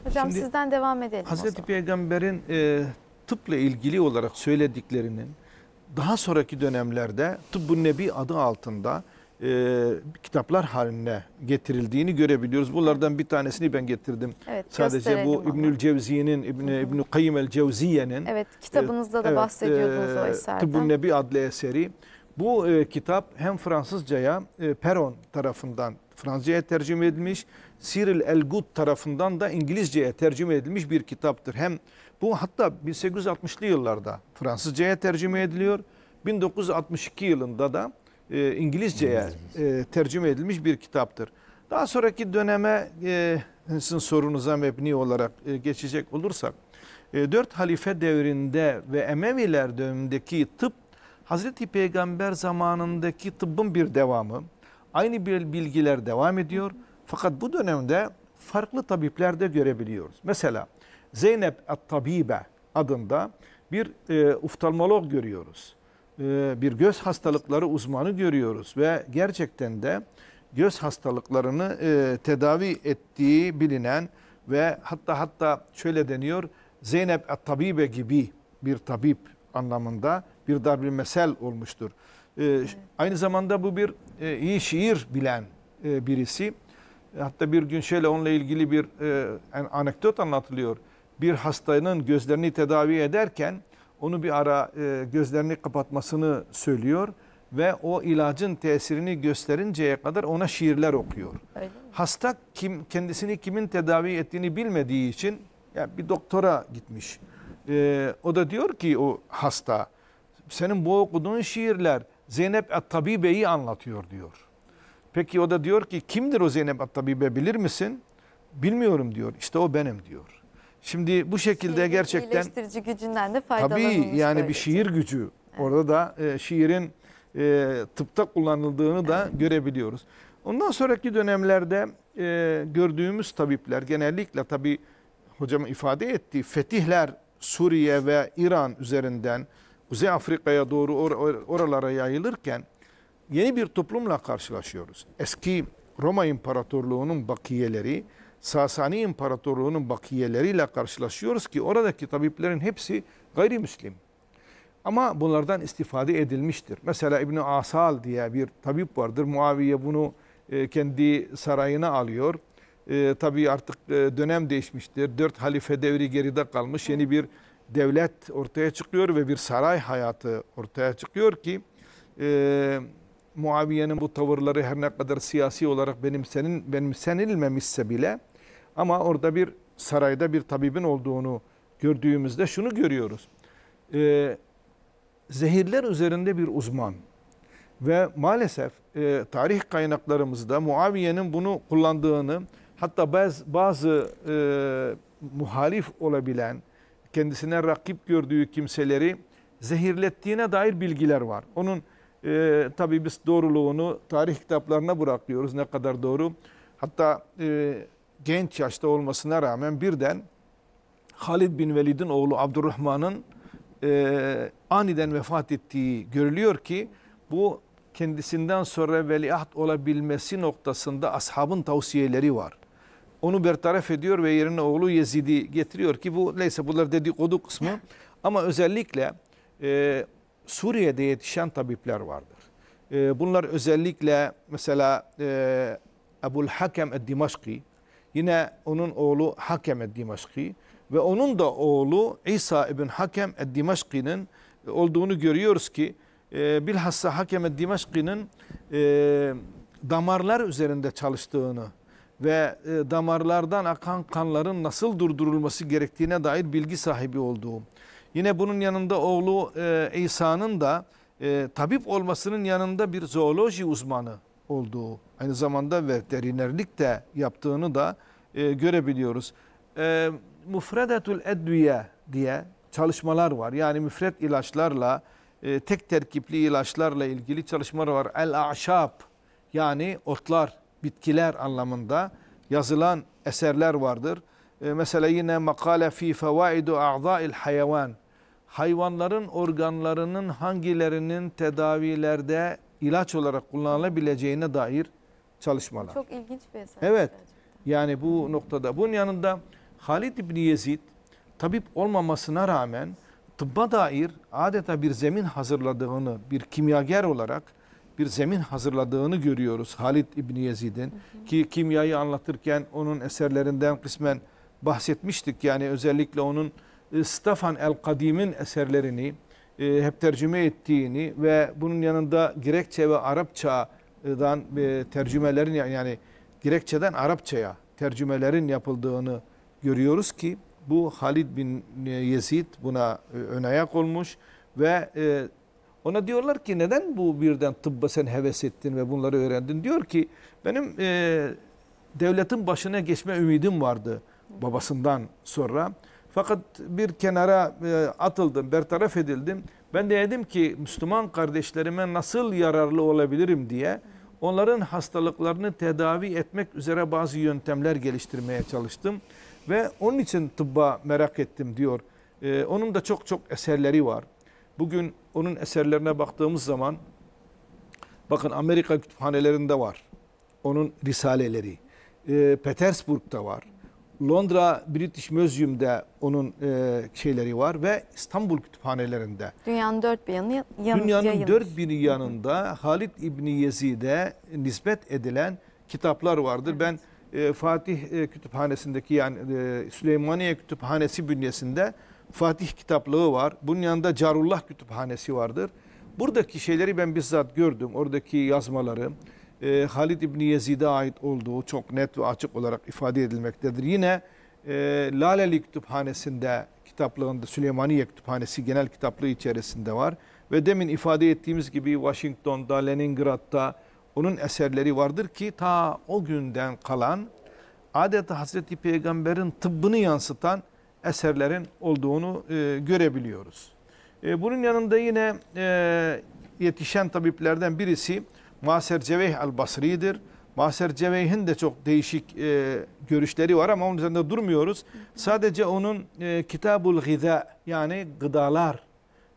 Hocam Şimdi sizden devam edelim. Hazreti. Peygamber'in e, tıpla ilgili olarak söylediklerinin daha sonraki dönemlerde Tıbbun Nebi adı altında e, kitaplar haline getirildiğini görebiliyoruz. Bunlardan bir tanesini ben getirdim. Evet, Sadece bu. İbnül Cevziye'nin, İbn İbn Kayyim el Cevziye'nin Evet, kitabınızda da Evet, bahsediyordunuz o e, eserden. Tıbbun Nebi adlı eseri. Bu e, kitap hem Fransızcaya e, Peron tarafından Fransızca'ya tercüme edilmiş. Cyril Elgood tarafından da İngilizce'ye tercüme edilmiş bir kitaptır. Hem bu hatta 1860'lı yıllarda Fransızca'ya tercüme ediliyor. 1962 yılında da e, İngilizce'ye e, tercüme edilmiş bir kitaptır. Daha sonraki döneme e, sizin sorunuza mebni olarak e, geçecek olursak, e, dört halife devrinde ve Emeviler dönemindeki tıp Hazreti Peygamber zamanındaki tıbbın bir devamı. Aynı bir bilgiler devam ediyor. Fakat bu dönemde farklı tabipler de görebiliyoruz. Mesela Zeynep At-Tabibe adında bir e, oftalmolog görüyoruz. E, bir göz hastalıkları uzmanı görüyoruz ve gerçekten de göz hastalıklarını e, tedavi ettiği bilinen ve hatta hatta şöyle deniyor Zeynep At-Tabibe gibi bir tabip anlamında bir darbil mesel olmuştur. E, Aynı zamanda bu bir e, iyi şiir bilen e, birisi. Hatta bir gün şöyle onunla ilgili bir e, an- anekdot anlatılıyor. Bir hastanın gözlerini tedavi ederken onu bir ara e, gözlerini kapatmasını söylüyor ve o ilacın tesirini gösterinceye kadar ona şiirler okuyor. Öyle? Hasta kim kendisini kimin tedavi ettiğini bilmediği için ya bir doktora gitmiş. Ee, o da diyor ki o hasta senin bu okuduğun şiirler Zeynep At-Tabibe'yi anlatıyor diyor. Peki o da diyor ki kimdir o Zeynep At-Tabibe bilir misin? Bilmiyorum diyor. İşte o benim diyor. Şimdi bu şekilde Şiirin gerçekten iyileştirici gücünden de faydalanılmış. Tabii yani bir böylece. şiir gücü. Orada da e, şiirin e, tıpta kullanıldığını da görebiliyoruz. Ondan sonraki dönemlerde e, gördüğümüz tabipler genellikle tabii hocam ifade ettiği fetihler Suriye ve İran üzerinden Kuzey Afrika'ya doğru or- oralara yayılırken yeni bir toplumla karşılaşıyoruz. Eski Roma İmparatorluğu'nun bakiyeleri, Sasani İmparatorluğu'nun bakiyeleriyle karşılaşıyoruz ki oradaki tabiplerin hepsi gayrimüslim. Ama bunlardan istifade edilmiştir. Mesela İbni Asal diye bir tabip vardır. Muaviye bunu e, kendi sarayına alıyor. E, tabii artık e, dönem değişmiştir. Dört halife devri geride kalmış. Yeni bir devlet ortaya çıkıyor ve bir saray hayatı ortaya çıkıyor ki e, Muaviye'nin bu tavırları her ne kadar siyasi olarak benimsenilmemişse bile ama orada bir sarayda bir tabibin olduğunu gördüğümüzde şunu görüyoruz. E, zehirler üzerinde bir uzman ve maalesef e, tarih kaynaklarımızda Muaviye'nin bunu kullandığını hatta bazı, bazı e, muhalif olabilen kendisine rakip gördüğü kimseleri zehirlettiğine dair bilgiler var. Onun e, tabii biz doğruluğunu tarih kitaplarına bırakıyoruz ne kadar doğru. Hatta e, genç yaşta olmasına rağmen birden Halid bin Velid'in oğlu Abdurrahman'ın e, aniden vefat ettiği görülüyor ki bu kendisinden sonra veliaht olabilmesi noktasında ashabın tavsiyeleri var. Onu bertaraf ediyor ve yerine oğlu Yezid'i getiriyor ki bu neyse bunlar dedikodu kısmı ama özellikle e, Suriye'de yetişen tabipler vardır. E, bunlar özellikle mesela e, Ebul Hakem Ed-Dimaşki yine onun oğlu Hakem Ed-Dimaşki ve onun da oğlu İsa ibn Hakem Ed-Dimaşki'nin olduğunu görüyoruz ki e, bilhassa Hakem Ed-Dimaşki'nin e, damarlar üzerinde çalıştığını ve e, damarlardan akan kanların nasıl durdurulması gerektiğine dair bilgi sahibi olduğu. Yine bunun yanında oğlu e, İsa'nın da e, tabip olmasının yanında bir zooloji uzmanı olduğu, aynı zamanda veterinerlik de yaptığını da e, görebiliyoruz. E, Mufredatul Edviye diye çalışmalar var. Yani müfret ilaçlarla, e, tek terkipli ilaçlarla ilgili çalışmalar var. El-Aşab yani otlar, bitkiler anlamında yazılan eserler vardır. E, mesela yine makale fi fevaidu a'za'il hayvan. Hayvanların organlarının hangilerinin tedavilerde ilaç olarak kullanılabileceğine dair çalışmalar. Çok ilginç bir eser. Evet. gerçekten. Yani bu noktada. Bunun yanında Halid İbni Yezid tabip olmamasına rağmen tıbba dair adeta bir zemin hazırladığını, bir kimyager olarak bir zemin hazırladığını görüyoruz Halid İbni Yezid'in. Ki kimyayı anlatırken onun eserlerinden kısmen bahsetmiştik. Yani özellikle onun e, Stefan el-Kadim'in eserlerini e, hep tercüme ettiğini ve bunun yanında Grekçe ve Arapça Arapçadan e, tercümelerin yani gerekçeden Arapçaya tercümelerin yapıldığını görüyoruz ki bu Halid bin Yezid buna e, ön ayak olmuş ve e, ona diyorlar ki neden bu birden tıbba sen heves ettin ve bunları öğrendin? Diyor ki benim e, devletin başına geçme ümidim vardı babasından sonra. Fakat bir kenara e, atıldım, bertaraf edildim. Ben de dedim ki Müslüman kardeşlerime nasıl yararlı olabilirim diye onların hastalıklarını tedavi etmek üzere bazı yöntemler geliştirmeye çalıştım. Ve onun için tıbba merak ettim diyor. E, onun da çok çok eserleri var. Bugün onun eserlerine baktığımız zaman bakın Amerika kütüphanelerinde var. Onun risaleleri. E, Petersburg'da var. Londra British Museum'da onun e, şeyleri var ve İstanbul kütüphanelerinde. Dünyanın dört bir yanı yan, Dünyanın yayılmış. dört bir yanında Halid İbni Yezid'e nispet edilen kitaplar vardır. Ben e, Fatih e, Kütüphanesi'ndeki yani e, Süleymaniye Kütüphanesi bünyesinde Fatih kitaplığı var. Bunun yanında Carullah Kütüphanesi vardır. Buradaki şeyleri ben bizzat gördüm. Oradaki yazmaları e, Halid İbni Yezid'e ait olduğu çok net ve açık olarak ifade edilmektedir. Yine e, Laleli Kütüphanesi'nde kitaplığında Süleymaniye Kütüphanesi genel kitaplığı içerisinde var. Ve demin ifade ettiğimiz gibi Washington'da, Leningrad'da onun eserleri vardır ki ta o günden kalan adeta Hazreti Peygamber'in tıbbını yansıtan eserlerin olduğunu e, görebiliyoruz. E, bunun yanında yine e, yetişen tabiplerden birisi Maser Ceveyh el-Basri'dir. Maser Ceveyh'in de çok değişik e, görüşleri var ama onun üzerinde durmuyoruz. Sadece onun e, Kitabul Gıda yani gıdalar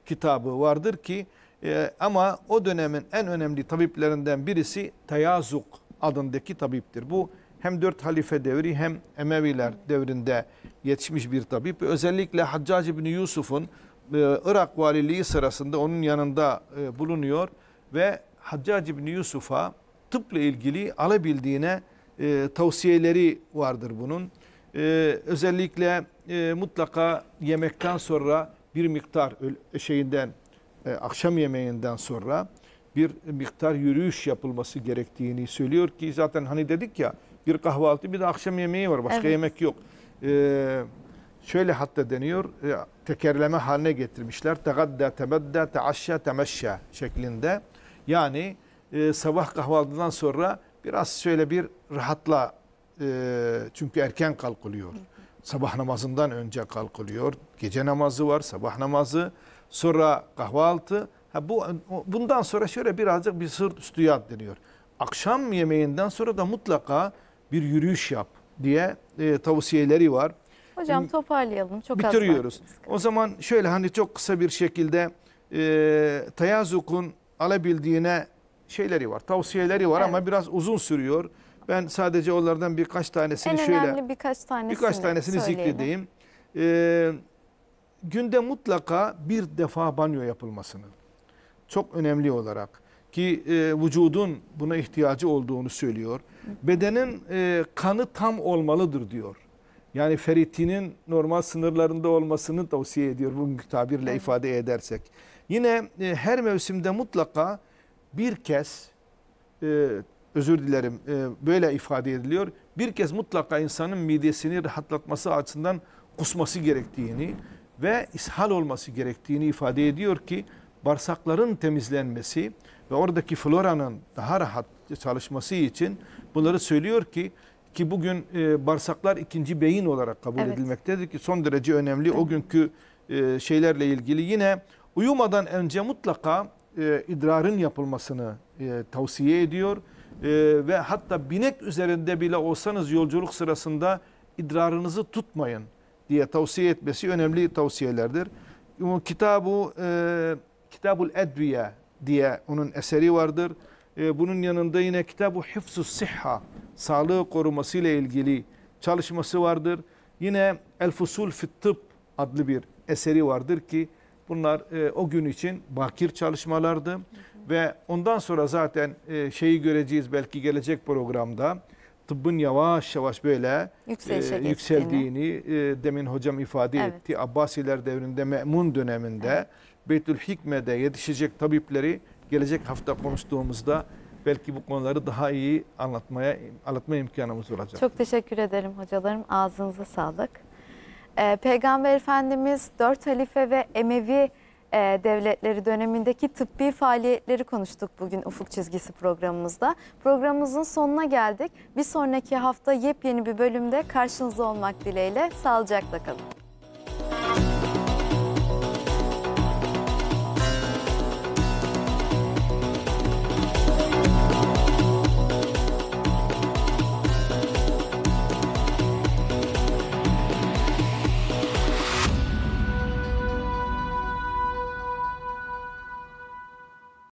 kitabı vardır ki e, ama o dönemin en önemli tabiplerinden birisi Tayazuk adındaki tabiptir. Bu hem dört halife devri hem Emeviler devrinde yetişmiş bir tabip. Özellikle Haccac bin Yusuf'un e, Irak valiliği sırasında onun yanında e, bulunuyor ve Haccac bin Yusuf'a tıpla ilgili alabildiğine e, tavsiyeleri vardır bunun. E, özellikle e, mutlaka yemekten sonra bir miktar şeyinden e, akşam yemeğinden sonra bir miktar yürüyüş yapılması gerektiğini söylüyor ki zaten hani dedik ya bir kahvaltı bir de akşam yemeği var başka Evet. yemek yok. E, şöyle hatta deniyor e, tekerleme haline getirmişler. Tegadda, tebedda, teaşşa, temeşşa şeklinde. Yani e, sabah kahvaltıdan sonra biraz şöyle bir rahatla e, çünkü erken kalkılıyor. Sabah namazından önce kalkılıyor. Gece namazı var, sabah namazı, sonra kahvaltı. Ha bu bundan sonra şöyle birazcık bir sırt üstü yat deniyor. Akşam yemeğinden sonra da mutlaka bir yürüyüş yap diye e, tavsiyeleri var. Hocam toparlayalım. Çok az Bitiriyoruz. kaldı. O zaman şöyle hani çok kısa bir şekilde e, Tayazuk'un alabildiğine şeyleri var, tavsiyeleri var ama Evet. biraz uzun sürüyor. Ben sadece onlardan birkaç tanesini En şöyle birkaç tanesini birkaç tanesini söyleyelim. zikredeyim. Ee, günde mutlaka bir defa banyo yapılmasını çok önemli olarak ki e, vücudun buna ihtiyacı olduğunu söylüyor. Bedenin e, kanı tam olmalıdır diyor. Yani feritinin normal sınırlarında olmasını tavsiye ediyor bugünkü tabirle Evet. ifade edersek. Yine e, her mevsimde mutlaka bir kez e, özür dilerim e, böyle ifade ediliyor. Bir kez mutlaka insanın midesini rahatlatması açısından kusması gerektiğini ve ishal olması gerektiğini ifade ediyor ki bağırsakların temizlenmesi ve oradaki floranın daha rahat çalışması için bunları söylüyor ki ki bugün e, bağırsaklar ikinci beyin olarak kabul Evet. edilmektedir ki son derece önemli o günkü e, şeylerle ilgili yine uyumadan önce mutlaka e, idrarın yapılmasını e, tavsiye ediyor E, ve hatta binek üzerinde bile olsanız yolculuk sırasında idrarınızı tutmayın diye tavsiye etmesi önemli tavsiyelerdir. Kitabı e, Kitabul Edviye diye onun eseri vardır. E, bunun yanında yine Kitab-ı Hifzus Sihha, sağlığı koruması ile ilgili çalışması vardır. Yine El Fusul Fit Tıp adlı bir eseri vardır ki bunlar e, o gün için bakir çalışmalardı. Ve ondan sonra zaten e, şeyi göreceğiz belki gelecek programda. Tıbbın yavaş yavaş böyle e, yükseldiğini e, demin hocam ifade Evet. etti. Abbasiler devrinde Me'mun döneminde Evet. Beytül Hikme'de yetişecek tabipleri gelecek hafta konuştuğumuzda belki bu konuları daha iyi anlatmaya anlatma imkanımız olacak. Çok teşekkür ederim hocalarım. Ağzınıza sağlık. Ee, Peygamber Efendimiz dört halife ve Emevi e, devletleri dönemindeki tıbbi faaliyetleri konuştuk bugün Ufuk Çizgisi programımızda. Programımızın sonuna geldik. Bir sonraki hafta yepyeni bir bölümde karşınızda olmak dileğiyle. Sağlıcakla kalın.